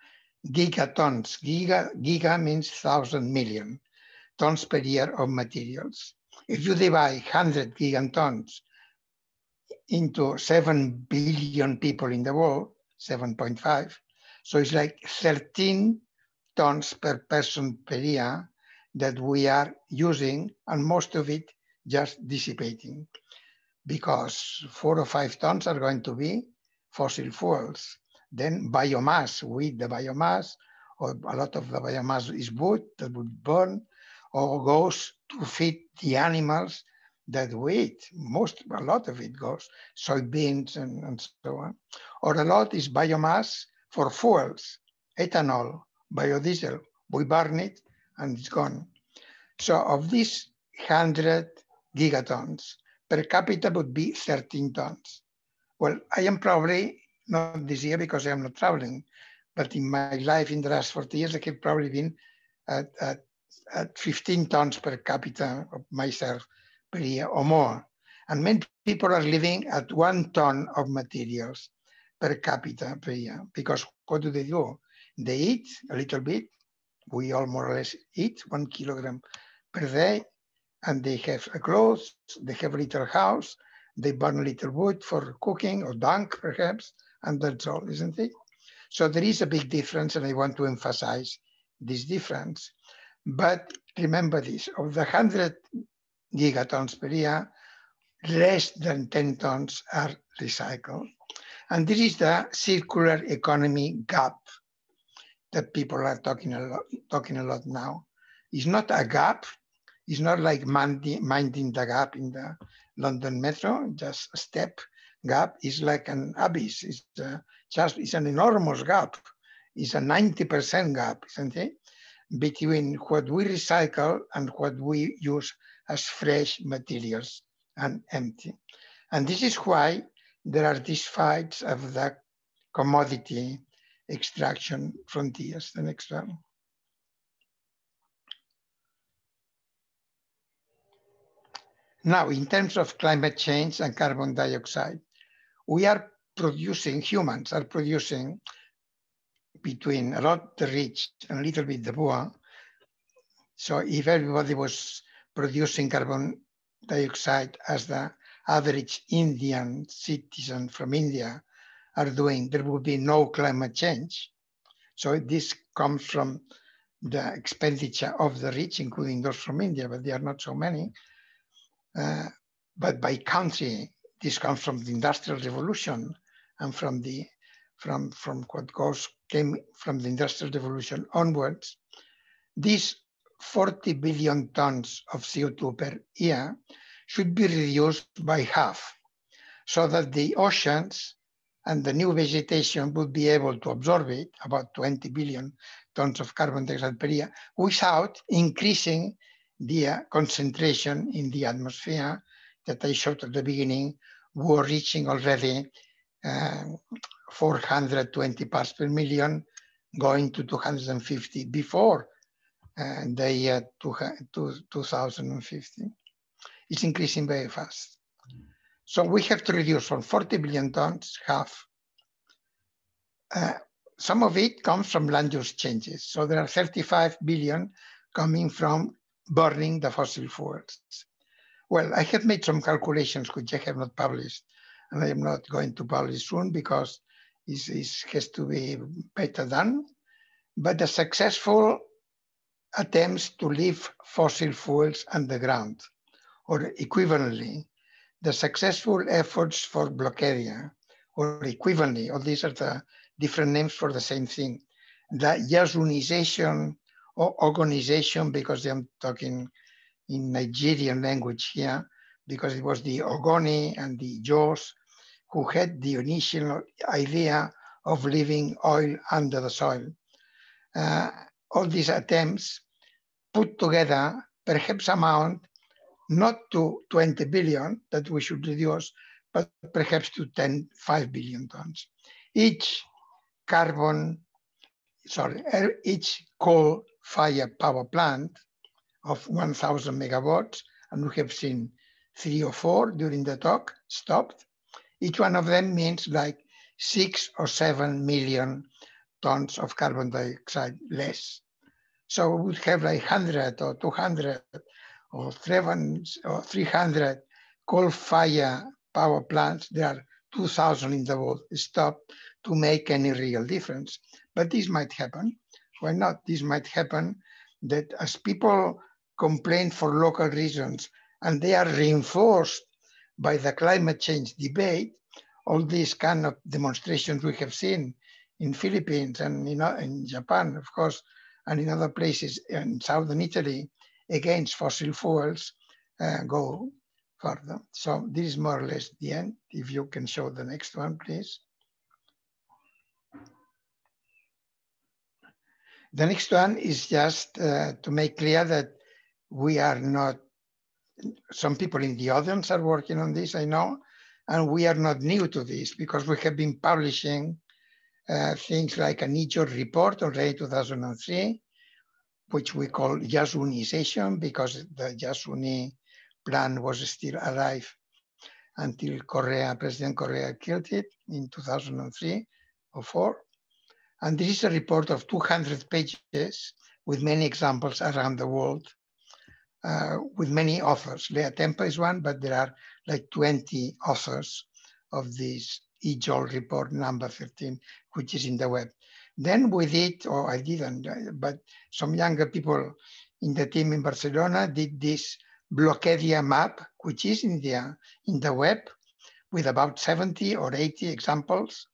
C: gigatons. Giga, giga means thousand million tons per year of materials. If you divide 100 gigatons into 7 billion people in the world, 7.5, so it's like 13 tons per person per year that we are using, and most of it just dissipating because four or five tons are going to be fossil fuels. Then biomass, with the biomass, or a lot of the biomass is wood that would burn, or goes to feed the animals that we eat. Most, a lot of it goes, soybeans and, and so on. Or a lot is biomass for fuels, ethanol, biodiesel. We burn it and it's gone. So of these 100 gigatons, per capita would be 13 tons. Well, I am probably not this year because I am not traveling, but in my life in the last 40 years, I have probably been at, at, at 15 tons per capita of myself per year or more. And many people are living at one ton of materials per capita per year. Because what do they do? They eat a little bit. We all more or less eat one kilogram per day. And they have a clothes, they have a little house, they burn a little wood for cooking or dunk perhaps, and that's all, isn't it? So there is a big difference and I want to emphasize this difference. But remember this, of the 100 gigatons per year, less than 10 tons are recycled. And this is the circular economy gap that people are talking a lot, talking a lot now. It's not a gap. It's not like minding the gap in the London Metro, just a step gap. is like an abyss. It's uh, just it's an enormous gap. It's a 90% gap, isn't it? Between what we recycle and what we use as fresh materials and empty. And this is why there are these fights of the commodity extraction frontiers. The next one. Now, in terms of climate change and carbon dioxide, we are producing, humans are producing between a lot the rich and a little bit the poor. So if everybody was producing carbon dioxide as the average Indian citizen from India are doing, there will be no climate change. So this comes from the expenditure of the rich, including those from India, but they are not so many. Uh, but by country, this comes from the Industrial Revolution and from the from from what goes came from the Industrial Revolution onwards. These 40 billion tons of CO2 per year should be reduced by half so that the oceans and the new vegetation would be able to absorb it, about 20 billion tons of carbon dioxide per year, without increasing the uh, concentration in the atmosphere that I showed at the beginning were reaching already uh, 420 parts per million, going to 250 before uh, the year 2050. It's increasing very fast. So we have to reduce from 40 billion tons, half. Uh, some of it comes from land use changes. So there are 35 billion coming from burning the fossil fuels. Well, I have made some calculations which I have not published, and I am not going to publish soon because it has to be better done. But the successful attempts to leave fossil fuels underground, or equivalently, the successful efforts for blockadia, or equivalently, all these are the different names for the same thing, the Yasunization or Ogonization, because I'm talking in Nigerian language here, because it was the Ogoni and the Ijaws who had the initial idea of leaving oil under the soil. Uh, all these attempts put together perhaps amount not to 20 billion that we should reduce, but perhaps to 10, 5 billion tons. Each carbon, sorry, er, each coal fired power plant of 1000 megawatts, and we have seen three or four during the talk, stopped. Each one of them means like six or seven million tons of carbon dioxide less. So we would have like 100 or 200 or, 300 coal fire power plants. There are 2,000 in the world stopped to make any real difference. But this might happen. Why not? This might happen that as people complain for local reasons and they are reinforced by the climate change debate, all these kind of demonstrations we have seen in Philippines and in, in Japan, of course, and in other places in southern Italy against fossil fuels uh, go further. So this is more or less the end. If you can show the next one, please. The next one is just uh, to make clear that we are not, some people in the audience are working on this, I know, and we are not new to this because we have been publishing uh, things like a NIJOR report already 2003, which we call Yasunization because the Yasuni plan was still alive until Correa, President Correa killed it in 2003 or four. And this is a report of 200 pages with many examples around the world, uh, with many authors. Leah Temper is one, but there are like 20 authors of this EJOLT report number 13, which is in the web. Then with it, or I didn't, but some younger people in the team in Barcelona did this Blockadia map, which is in the, in the web with about 70 or 80 examples.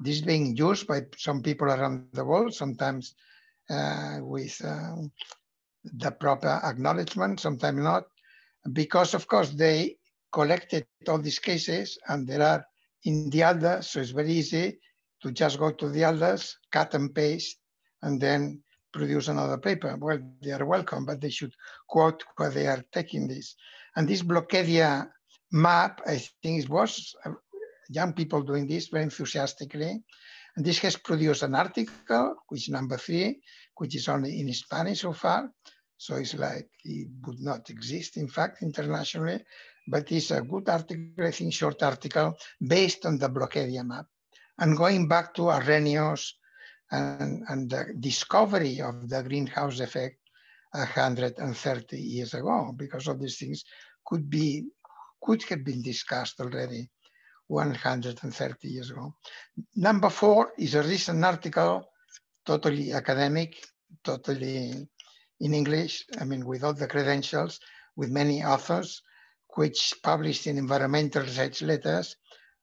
C: This is being used by some people around the world, sometimes uh, with uh, the proper acknowledgement, sometimes not, because of course they collected all these cases and there are in the others, so it's very easy to just go to the others, cut and paste, and then produce another paper. Well, they are welcome, but they should quote where they are taking this. And this Blockadia map, I think it was uh, young people doing this very enthusiastically. And this has produced an article, which is number three, which is only in Spanish so far. So it's like it would not exist, in fact, internationally, but it's a good article, I think, short article based on the Blockadia map. And going back to Arrhenius and, and the discovery of the greenhouse effect 130 years ago, because all these things could be could have been discussed already 130 years ago. Number four is a recent article, totally academic, totally in English, I mean, with all the credentials, with many authors, which published in environmental research letters,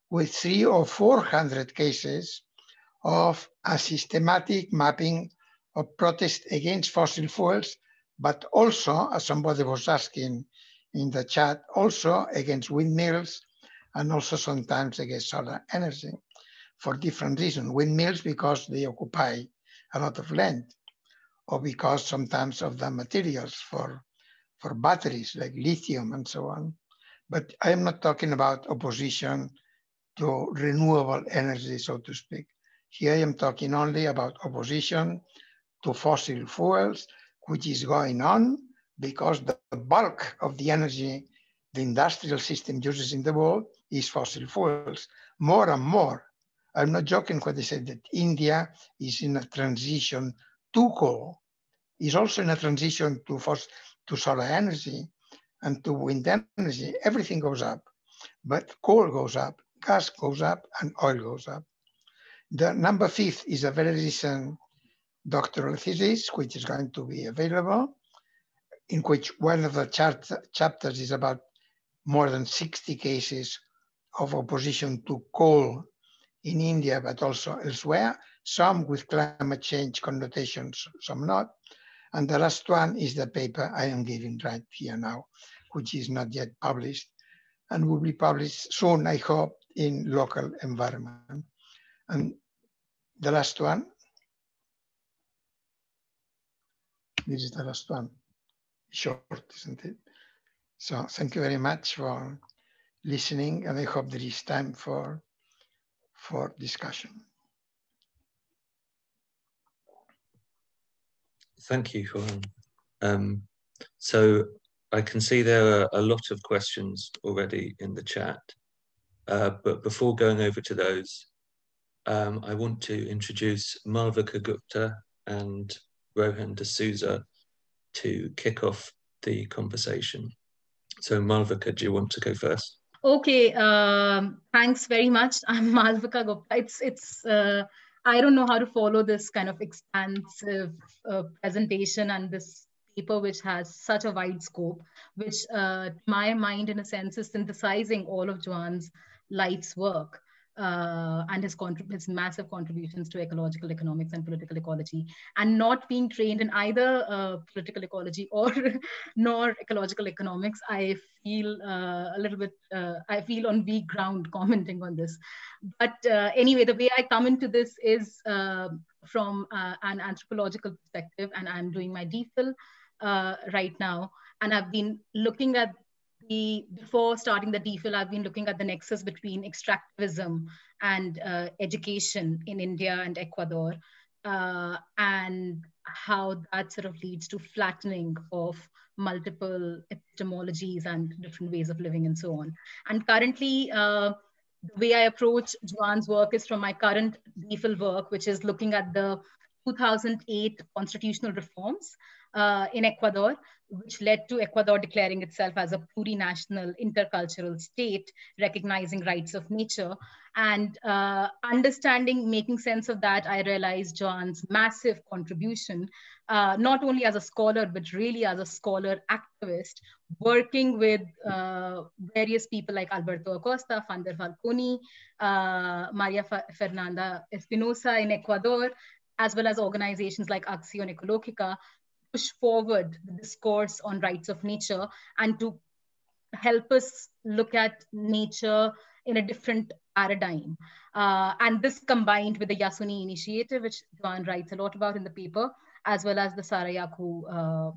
C: with three or 400 cases of a systematic mapping of protest against fossil fuels, but also, as somebody was asking in the chat, also against windmills and also sometimes against solar energy for different reasons. Windmills because they occupy a lot of land or because sometimes of the materials for, for batteries like lithium and so on. But I am not talking about opposition to renewable energy, so to speak. Here I am talking only about opposition to fossil fuels, which is going on because the bulk of the energy the industrial system uses in the world is fossil fuels. More and more, I'm not joking when they say that India is in a transition to coal, is also in a transition to, first, to solar energy and to wind energy. Everything goes up, but coal goes up, gas goes up, and oil goes up. The number fifth is a very recent doctoral thesis, which is going to be available, in which one of the chart, chapters is about more than 60 cases of opposition to coal in India, but also elsewhere, some with climate change connotations, some not. And the last one is the paper I am giving right here now, which is not yet published and will be published soon, I hope, in local environment. And the last one. This is the last one. Short, isn't it? So thank you very much for listening and I hope there is time for, for discussion.
A: Thank you, Juan. Um, so I can see there are a lot of questions already in the chat, uh, but before going over to those, um, I want to introduce Malvika Gupta and Rohan D'Souza to kick off the conversation. So Malvika, do you want to go first?
D: Okay, um, thanks very much. I'm Malvika Gupta. It's, it's uh, I don't know how to follow this kind of expansive uh, presentation and this paper which has such a wide scope, which uh, my mind in a sense is synthesizing all of Joan's life's work uh, and his, his massive contributions to ecological economics and political ecology, and not being trained in either uh, political ecology or nor ecological economics, I feel uh, a little bit, uh, I feel on weak ground commenting on this. But uh, anyway, the way I come into this is uh, from an anthropological perspective, and I'm doing my DPhil right now, and I've been looking at the before starting the DPhil, I've been looking at the nexus between extractivism and uh, education in India and Ecuador. uh, and how that sort of leads to flattening of multiple epistemologies and different ways of living and so on. And currently, uh, the way I approach Joan's work is from my current DPhil work, which is looking at the 2008 constitutional reforms uh, in Ecuador, which led to Ecuador declaring itself as a plurinational intercultural state, recognizing rights of nature. And uh, understanding, making sense of that, I realized Joan's massive contribution, uh, not only as a scholar, but really as a scholar activist, working with uh, various people like Alberto Acosta, Fander Falconi, uh, Maria Fernanda Espinosa in Ecuador, as well as organizations like Acción Ecológica, push forward the discourse on rights of nature and to help us look at nature in a different paradigm. Uh, and this combined with the Yasuni initiative, which Joan writes a lot about in the paper, as well as the Sarayaku uh,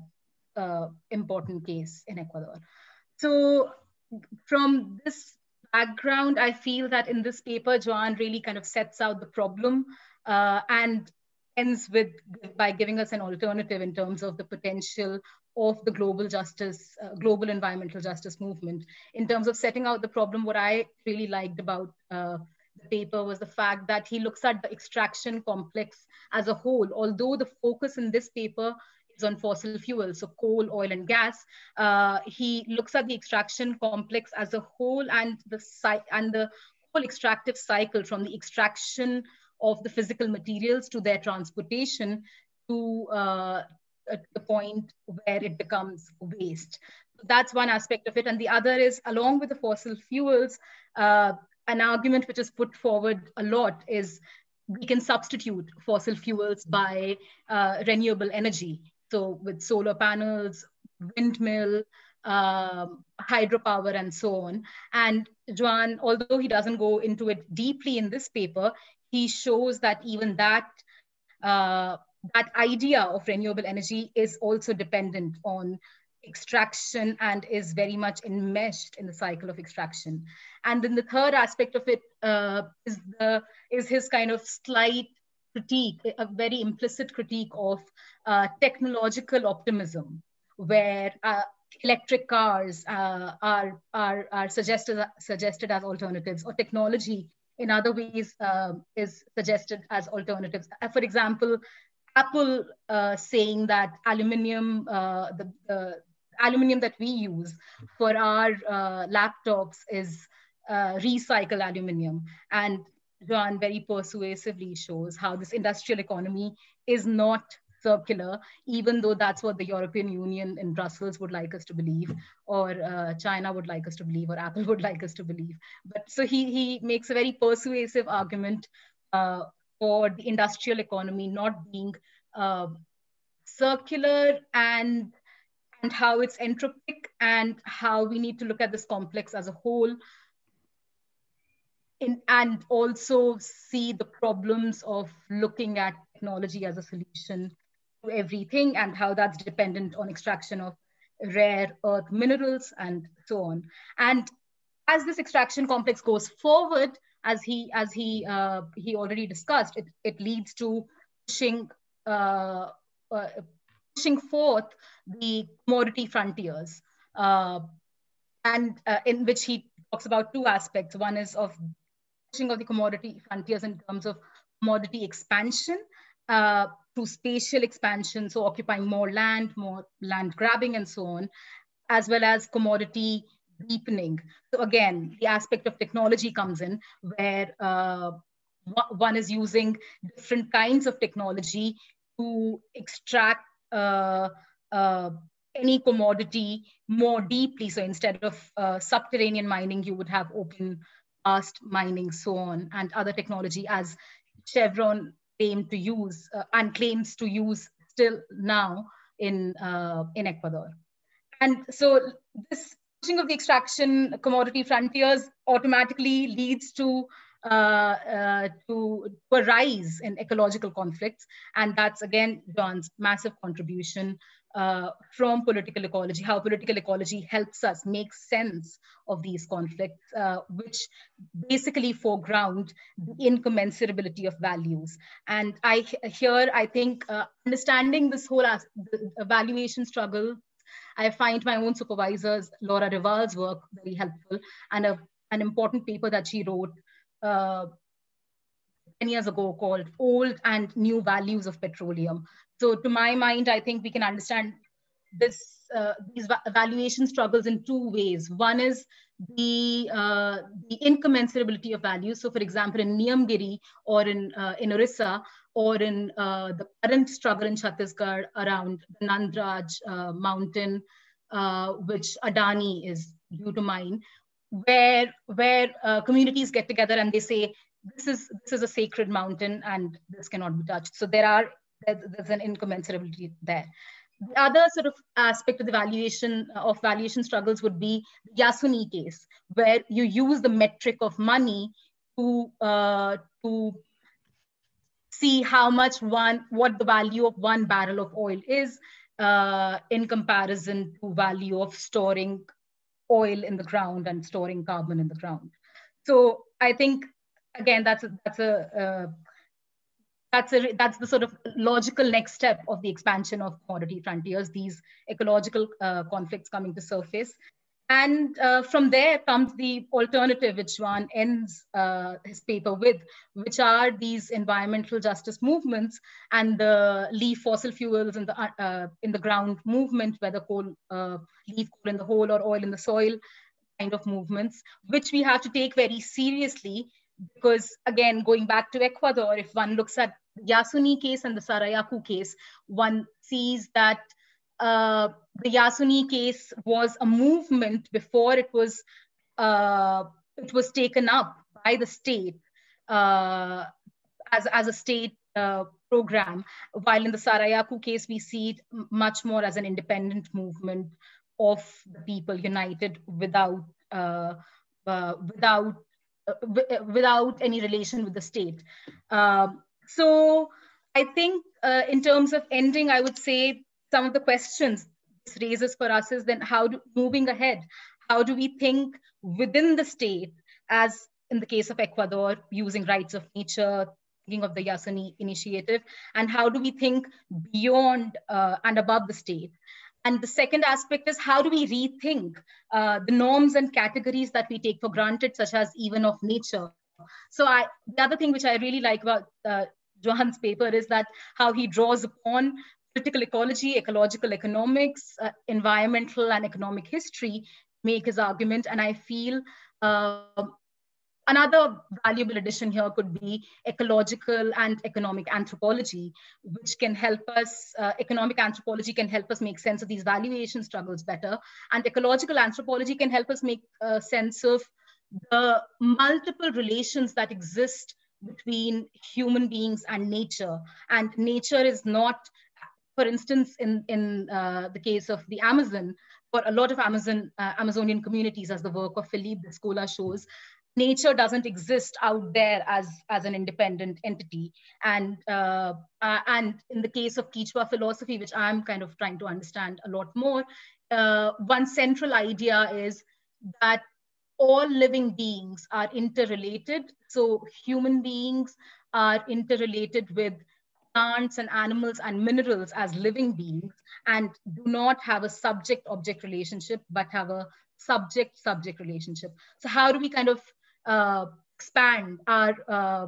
D: uh, important case in Ecuador. So from this background, I feel that in this paper, Joan really kind of sets out the problem uh, and ends with by giving us an alternative in terms of the potential of the global justice, uh, global environmental justice movement. In terms of setting out the problem, what I really liked about uh, the paper was the fact that he looks at the extraction complex as a whole. Although the focus in this paper is on fossil fuels, so coal, oil, and gas, uh, he looks at the extraction complex as a whole and the and the whole extractive cycle from the extraction of the physical materials to their transportation to uh, the point where it becomes waste. That's one aspect of it. And the other is, along with the fossil fuels, uh, an argument which is put forward a lot is we can substitute fossil fuels by uh, renewable energy. So with solar panels, windmill, um, hydropower, and so on. And Joan, although he doesn't go into it deeply in this paper, he shows that even that uh, that idea of renewable energy is also dependent on extraction and is very much enmeshed in the cycle of extraction. And then the third aspect of it uh, is the is his kind of slight critique, a very implicit critique of uh, technological optimism, where uh, electric cars uh, are, are, are suggested, suggested as alternatives, or technology in other ways uh, is suggested as alternatives. Uh, for example, Apple uh, saying that aluminium, uh, the, the, aluminium that we use for our uh, laptops is uh, recycled aluminium. And Joan very persuasively shows how this industrial economy is not circular, even though that's what the European Union in Brussels would like us to believe, or uh, China would like us to believe, or Apple would like us to believe. But so he, he makes a very persuasive argument uh, for the industrial economy not being uh, circular and and how it's entropic and how we need to look at this complex as a whole in, and also see the problems of looking at technology as a solution everything and how that's dependent on extraction of rare earth minerals and so on. And as this extraction complex goes forward, as he as he uh, he already discussed, it, it leads to pushing uh, uh, pushing forth the commodity frontiers, uh, and uh, in which he talks about two aspects. One is of pushing of the commodity frontiers in terms of commodity expansion, to spatial expansion, so occupying more land, more land grabbing, and so on, as well as commodity deepening. So again, the aspect of technology comes in where uh, one is using different kinds of technology to extract uh, uh, any commodity more deeply. So instead of uh, subterranean mining, you would have open cast mining, so on, and other technology as Chevron claim to use uh, and claims to use still now in, uh, in Ecuador. And so this pushing of the extraction commodity frontiers automatically leads to uh, uh, to, to a rise in ecological conflicts. And that's again Joan's massive contribution uh, from political ecology, how political ecology helps us make sense of these conflicts, uh, which basically foreground the incommensurability of values. And I here, I think uh, understanding this whole evaluation struggle, I find my own supervisors, Laura Rival's work very helpful and a, an important paper that she wrote uh, 10 years ago called Old and New Values of Petroleum, so to my mind, I think we can understand this uh, these valuation struggles in two ways. One is the uh, the incommensurability of values. So, for example, in Niyamgiri or in uh, in Orissa or in uh, the current struggle in Chhattisgarh around the Nandraj uh, mountain, uh, which Adani is due to mine, where where communities get together and they say this is this is a sacred mountain and this cannot be touched. So there are there's an incommensurability there. The other sort of aspect of the valuation of valuation struggles would be the Yasuni case, where you use the metric of money to uh, to see how much one what the value of one barrel of oil is uh, in comparison to value of storing oil in the ground and storing carbon in the ground. So I think again that's a, that's a, uh, that's a that's the sort of logical next step of the expansion of commodity frontiers these ecological uh, conflicts coming to surface. And uh, from there comes the alternative which one ends uh, his paper with which are these environmental justice movements and the leave fossil fuels in the uh, in the ground movement whether coal uh, leave coal in the hole or oil in the soil kind of movements which we have to take very seriously because again, going back to Ecuador, if one looks at Yasuni case and the Sarayaku case, one sees that uh, the Yasuni case was a movement before it was uh, it was taken up by the state uh, as, as a state uh, program, while in the Sarayaku case, we see it much more as an independent movement of the people united without uh, uh, without without any relation with the state. Um, so I think uh, in terms of ending, I would say some of the questions this raises for us is then how do, moving ahead, how do we think within the state as in the case of Ecuador, using rights of nature, thinking of the Yasuni initiative, and how do we think beyond uh, and above the state? And the second aspect is how do we rethink uh, the norms and categories that we take for granted, such as even of nature. So I, the other thing which I really like about uh, Joan's paper is that how he draws upon political ecology, ecological economics, uh, environmental and economic history make his argument. And I feel uh, Another valuable addition here could be ecological and economic anthropology, which can help us, uh, economic anthropology can help us make sense of these valuation struggles better. And ecological anthropology can help us make uh, sense of the multiple relations that exist between human beings and nature. And nature is not, for instance, in, in uh, the case of the Amazon, for a lot of Amazon, uh, Amazonian communities, as the work of Philippe Descola shows, nature doesn't exist out there as as an independent entity. And uh, uh, and in the case of Quechua philosophy which i'm kind of trying to understand a lot more uh, one central idea is that all living beings are interrelated. So human beings are interrelated with plants and animals and minerals as living beings and do not have a subject object relationship but have a subject subject relationship. So how do we kind of expand our uh,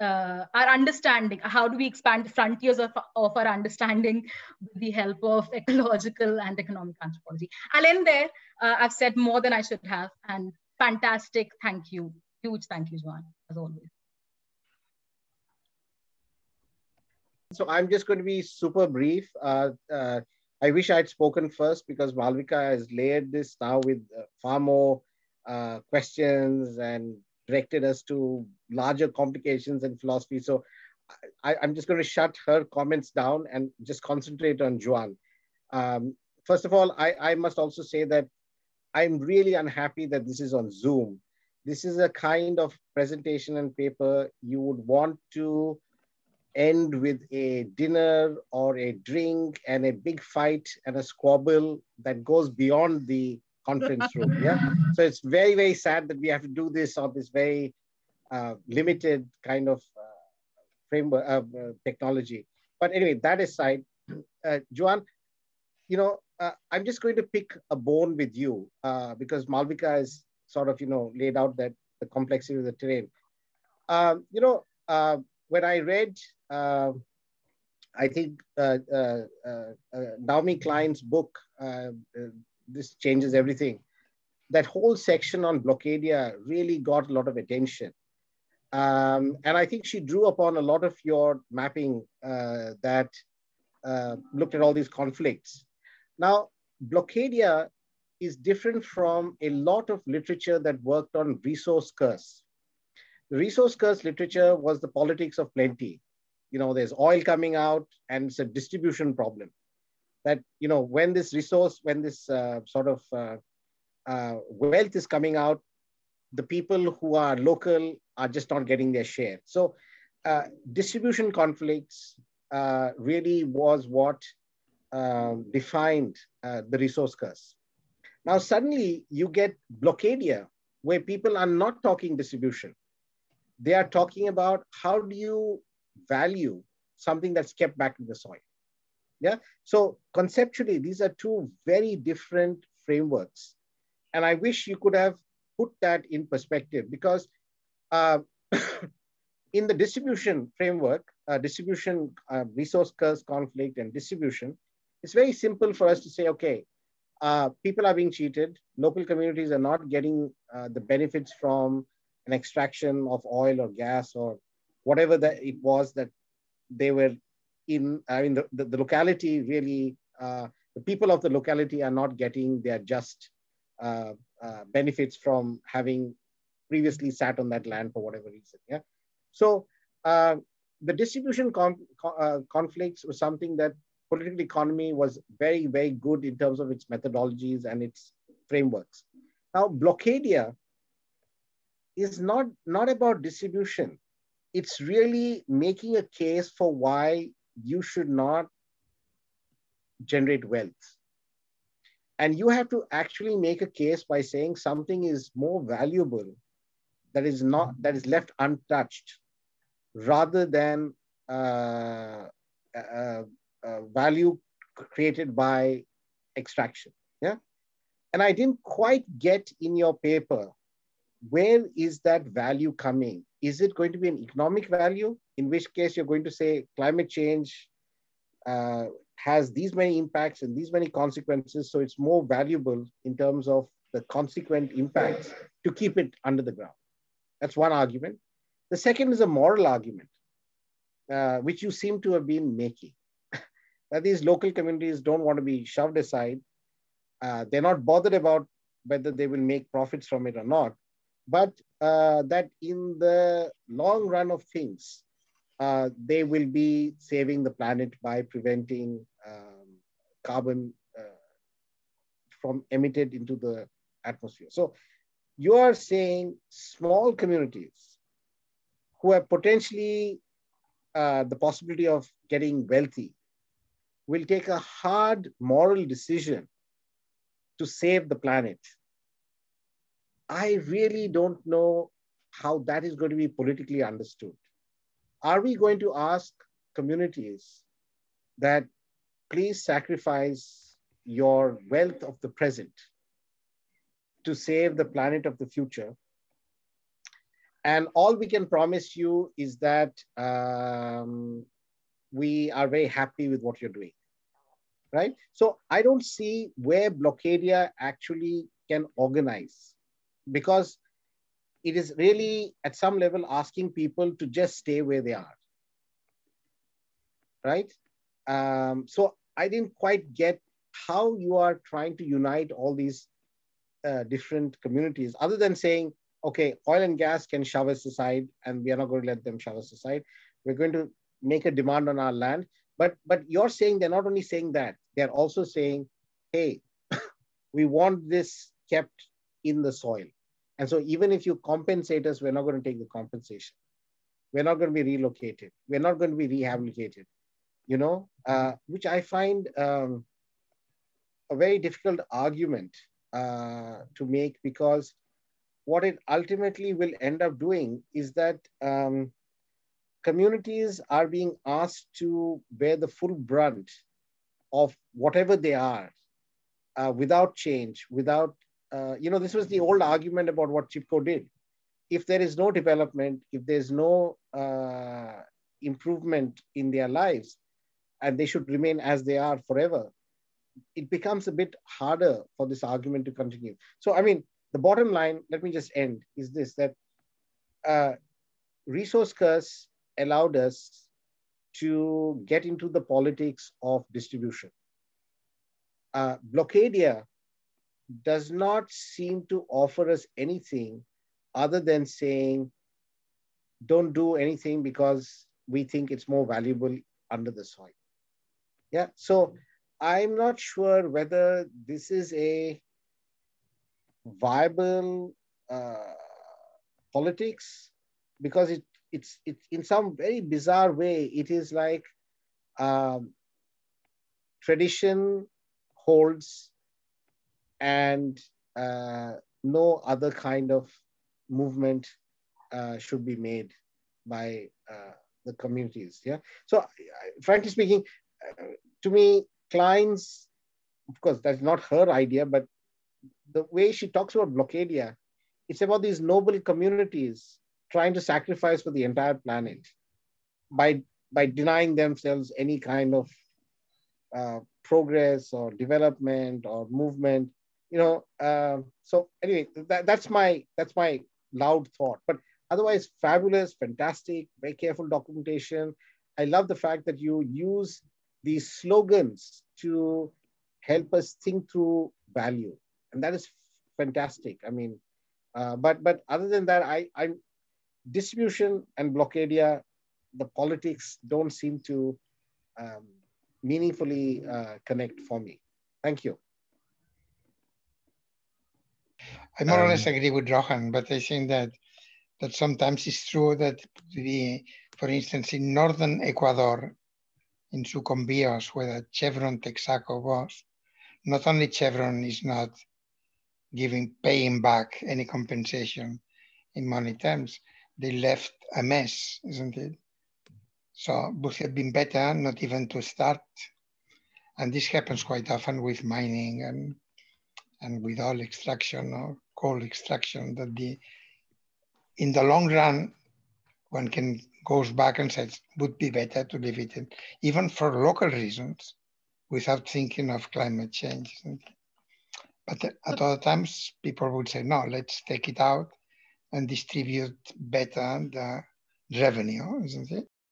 D: uh, our understanding. How do we expand the frontiers of, of our understanding with the help of ecological and economic anthropology? I'll end there uh, i've said more than i should have. And fantastic. Thank you. Huge thank you joan as always.
E: So i'm just going to be super brief. Uh, uh, i wish i'd spoken first because malvika has layered this now with far more uh, questions and directed us to larger complications in philosophy. So I, am just going to shut her comments down and just concentrate on Joan. Um, first of all, I, I must also say that I'm really unhappy that this is on Zoom this is a kind of presentation and paper you would want to end with a dinner or a drink and a big fight and a squabble that goes beyond the conference room. Yeah. So it's very, very sad that we have to do this on this very uh, limited kind of uh, framework of uh, technology. But anyway, that aside, uh, Joan, you know, uh, I'm just going to pick a bone with you uh, because Malvika has sort of, you know, laid out that the complexity of the terrain. Um, you know, uh, when I read, uh, I think uh, uh, Naomi Klein's book, This Changes Everything, that whole section on Blockadia really got a lot of attention. Um, and I think she drew upon a lot of your mapping that looked at all these conflicts. Now, Blockadia is different from a lot of literature that worked on resource curse. The resource curse literature was the politics of plenty. You know, there's oil coming out and it's a distribution problem. That, you know, when this resource, when this uh, sort of uh, uh, wealth is coming out, the people who are local are just not getting their share. So uh, distribution conflicts uh, really was what um, defined uh, the resource curse. Now, suddenly you get Blockadia, where people are not talking distribution. They are talking about how do you value something that's kept back in the soil. Yeah. So conceptually, these are two very different frameworks. And I wish you could have put that in perspective because uh, in the distribution framework, uh, distribution, uh, resource curse conflict and distribution, it's very simple for us to say, okay, uh, people are being cheated. Local communities are not getting uh, the benefits from an extraction of oil or gas or whatever that it was that they were in. I mean, the, the, the locality really, uh, the people of the locality are not getting their just uh, uh, benefits from having previously sat on that land for whatever reason. Yeah. So uh, the distribution con conflicts was something that political economy was very, very good in terms of its methodologies and its frameworks. Now, Blockadia is not, not about distribution. It's really making a case for why you should not generate wealth. And you have to actually make a case by saying something is more valuable that is not that is left untouched rather than uh, uh, uh, value created by extraction. Yeah. And I didn't quite get in your paper where is that value coming? Is it going to be an economic value? In which case, you're going to say climate change uh, has these many impacts and these many consequences. So it's more valuable in terms of the consequent impacts to keep it under the ground. That's one argument. The second is a moral argument, uh, which you seem to have been making that these local communities don't want to be shoved aside. Uh, they're not bothered about whether they will make profits from it or not, but uh, that in the long run of things, uh, they will be saving the planet by preventing um, carbon uh, from emitted into the atmosphere. So you are saying small communities who have potentially uh, the possibility of getting wealthy will take a hard moral decision to save the planet. I really don't know how that is going to be politically understood. Are we going to ask communities that please sacrifice your wealth of the present to save the planet of the future? And all we can promise you is that um, we are very happy with what you're doing, right? So I don't see where Blockadia actually can organize because it is really at some level asking people to just stay where they are, right? Um, so I didn't quite get how you are trying to unite all these uh, different communities other than saying, okay, oil and gas can shove us aside and we are not going to let them shove us aside. We're going to make a demand on our land. But, but you're saying they're not only saying that, they're also saying, hey, we want this kept in the soil. And so even if you compensate us, we're not going to take the compensation. We're not going to be relocated. We're not going to be rehabilitated, you know, uh, which I find um, a very difficult argument uh, to make because what it ultimately will end up doing is that um, communities are being asked to bear the full brunt of whatever they are uh, without change, without, uh, you know, this was the old argument about what Chipko did. If there is no development, if there's no uh, improvement in their lives, and they should remain as they are forever, it becomes a bit harder for this argument to continue. So, I mean, the bottom line, let me just end, is this that uh, resource curse allowed us to get into the politics of distribution. Uh, Blockadia does not seem to offer us anything other than saying, don't do anything because we think it's more valuable under the soil. Yeah, so I'm not sure whether this is a viable uh, politics because it it's it's in some very bizarre way it is like um, tradition holds and uh, no other kind of movement uh, should be made by uh, the communities yeah? So frankly speaking uh, to me Klein's of course that's not her idea but the way she talks about blockadia it's about these noble communities trying to sacrifice for the entire planet by by denying themselves any kind of uh, progress or development or movement you know uh, so anyway that, that's my that's my loud thought but otherwise fabulous fantastic very careful documentation i love the fact that you use these slogans to help us think through value and that is fantastic i mean uh, but but other than that i i'm distribution and blockadia, the politics don't seem to um, meaningfully uh, connect for me. Thank you.
C: I more um, or less um, agree with Rohan, but I think that that sometimes it's true that the, for instance, in northern Ecuador, in Sucumbíos, where the Chevron Texaco was, not only Chevron is not giving, paying back any compensation in money terms, they left a mess, isn't it? So would have been better not even to start. And this happens quite often with mining and and with oil extraction or coal extraction that the in the long run one can goes back and says would be better to leave it in, even for local reasons without thinking of climate change. But at other times people would say, no, let's take it out and distribute better the revenue, isn't it?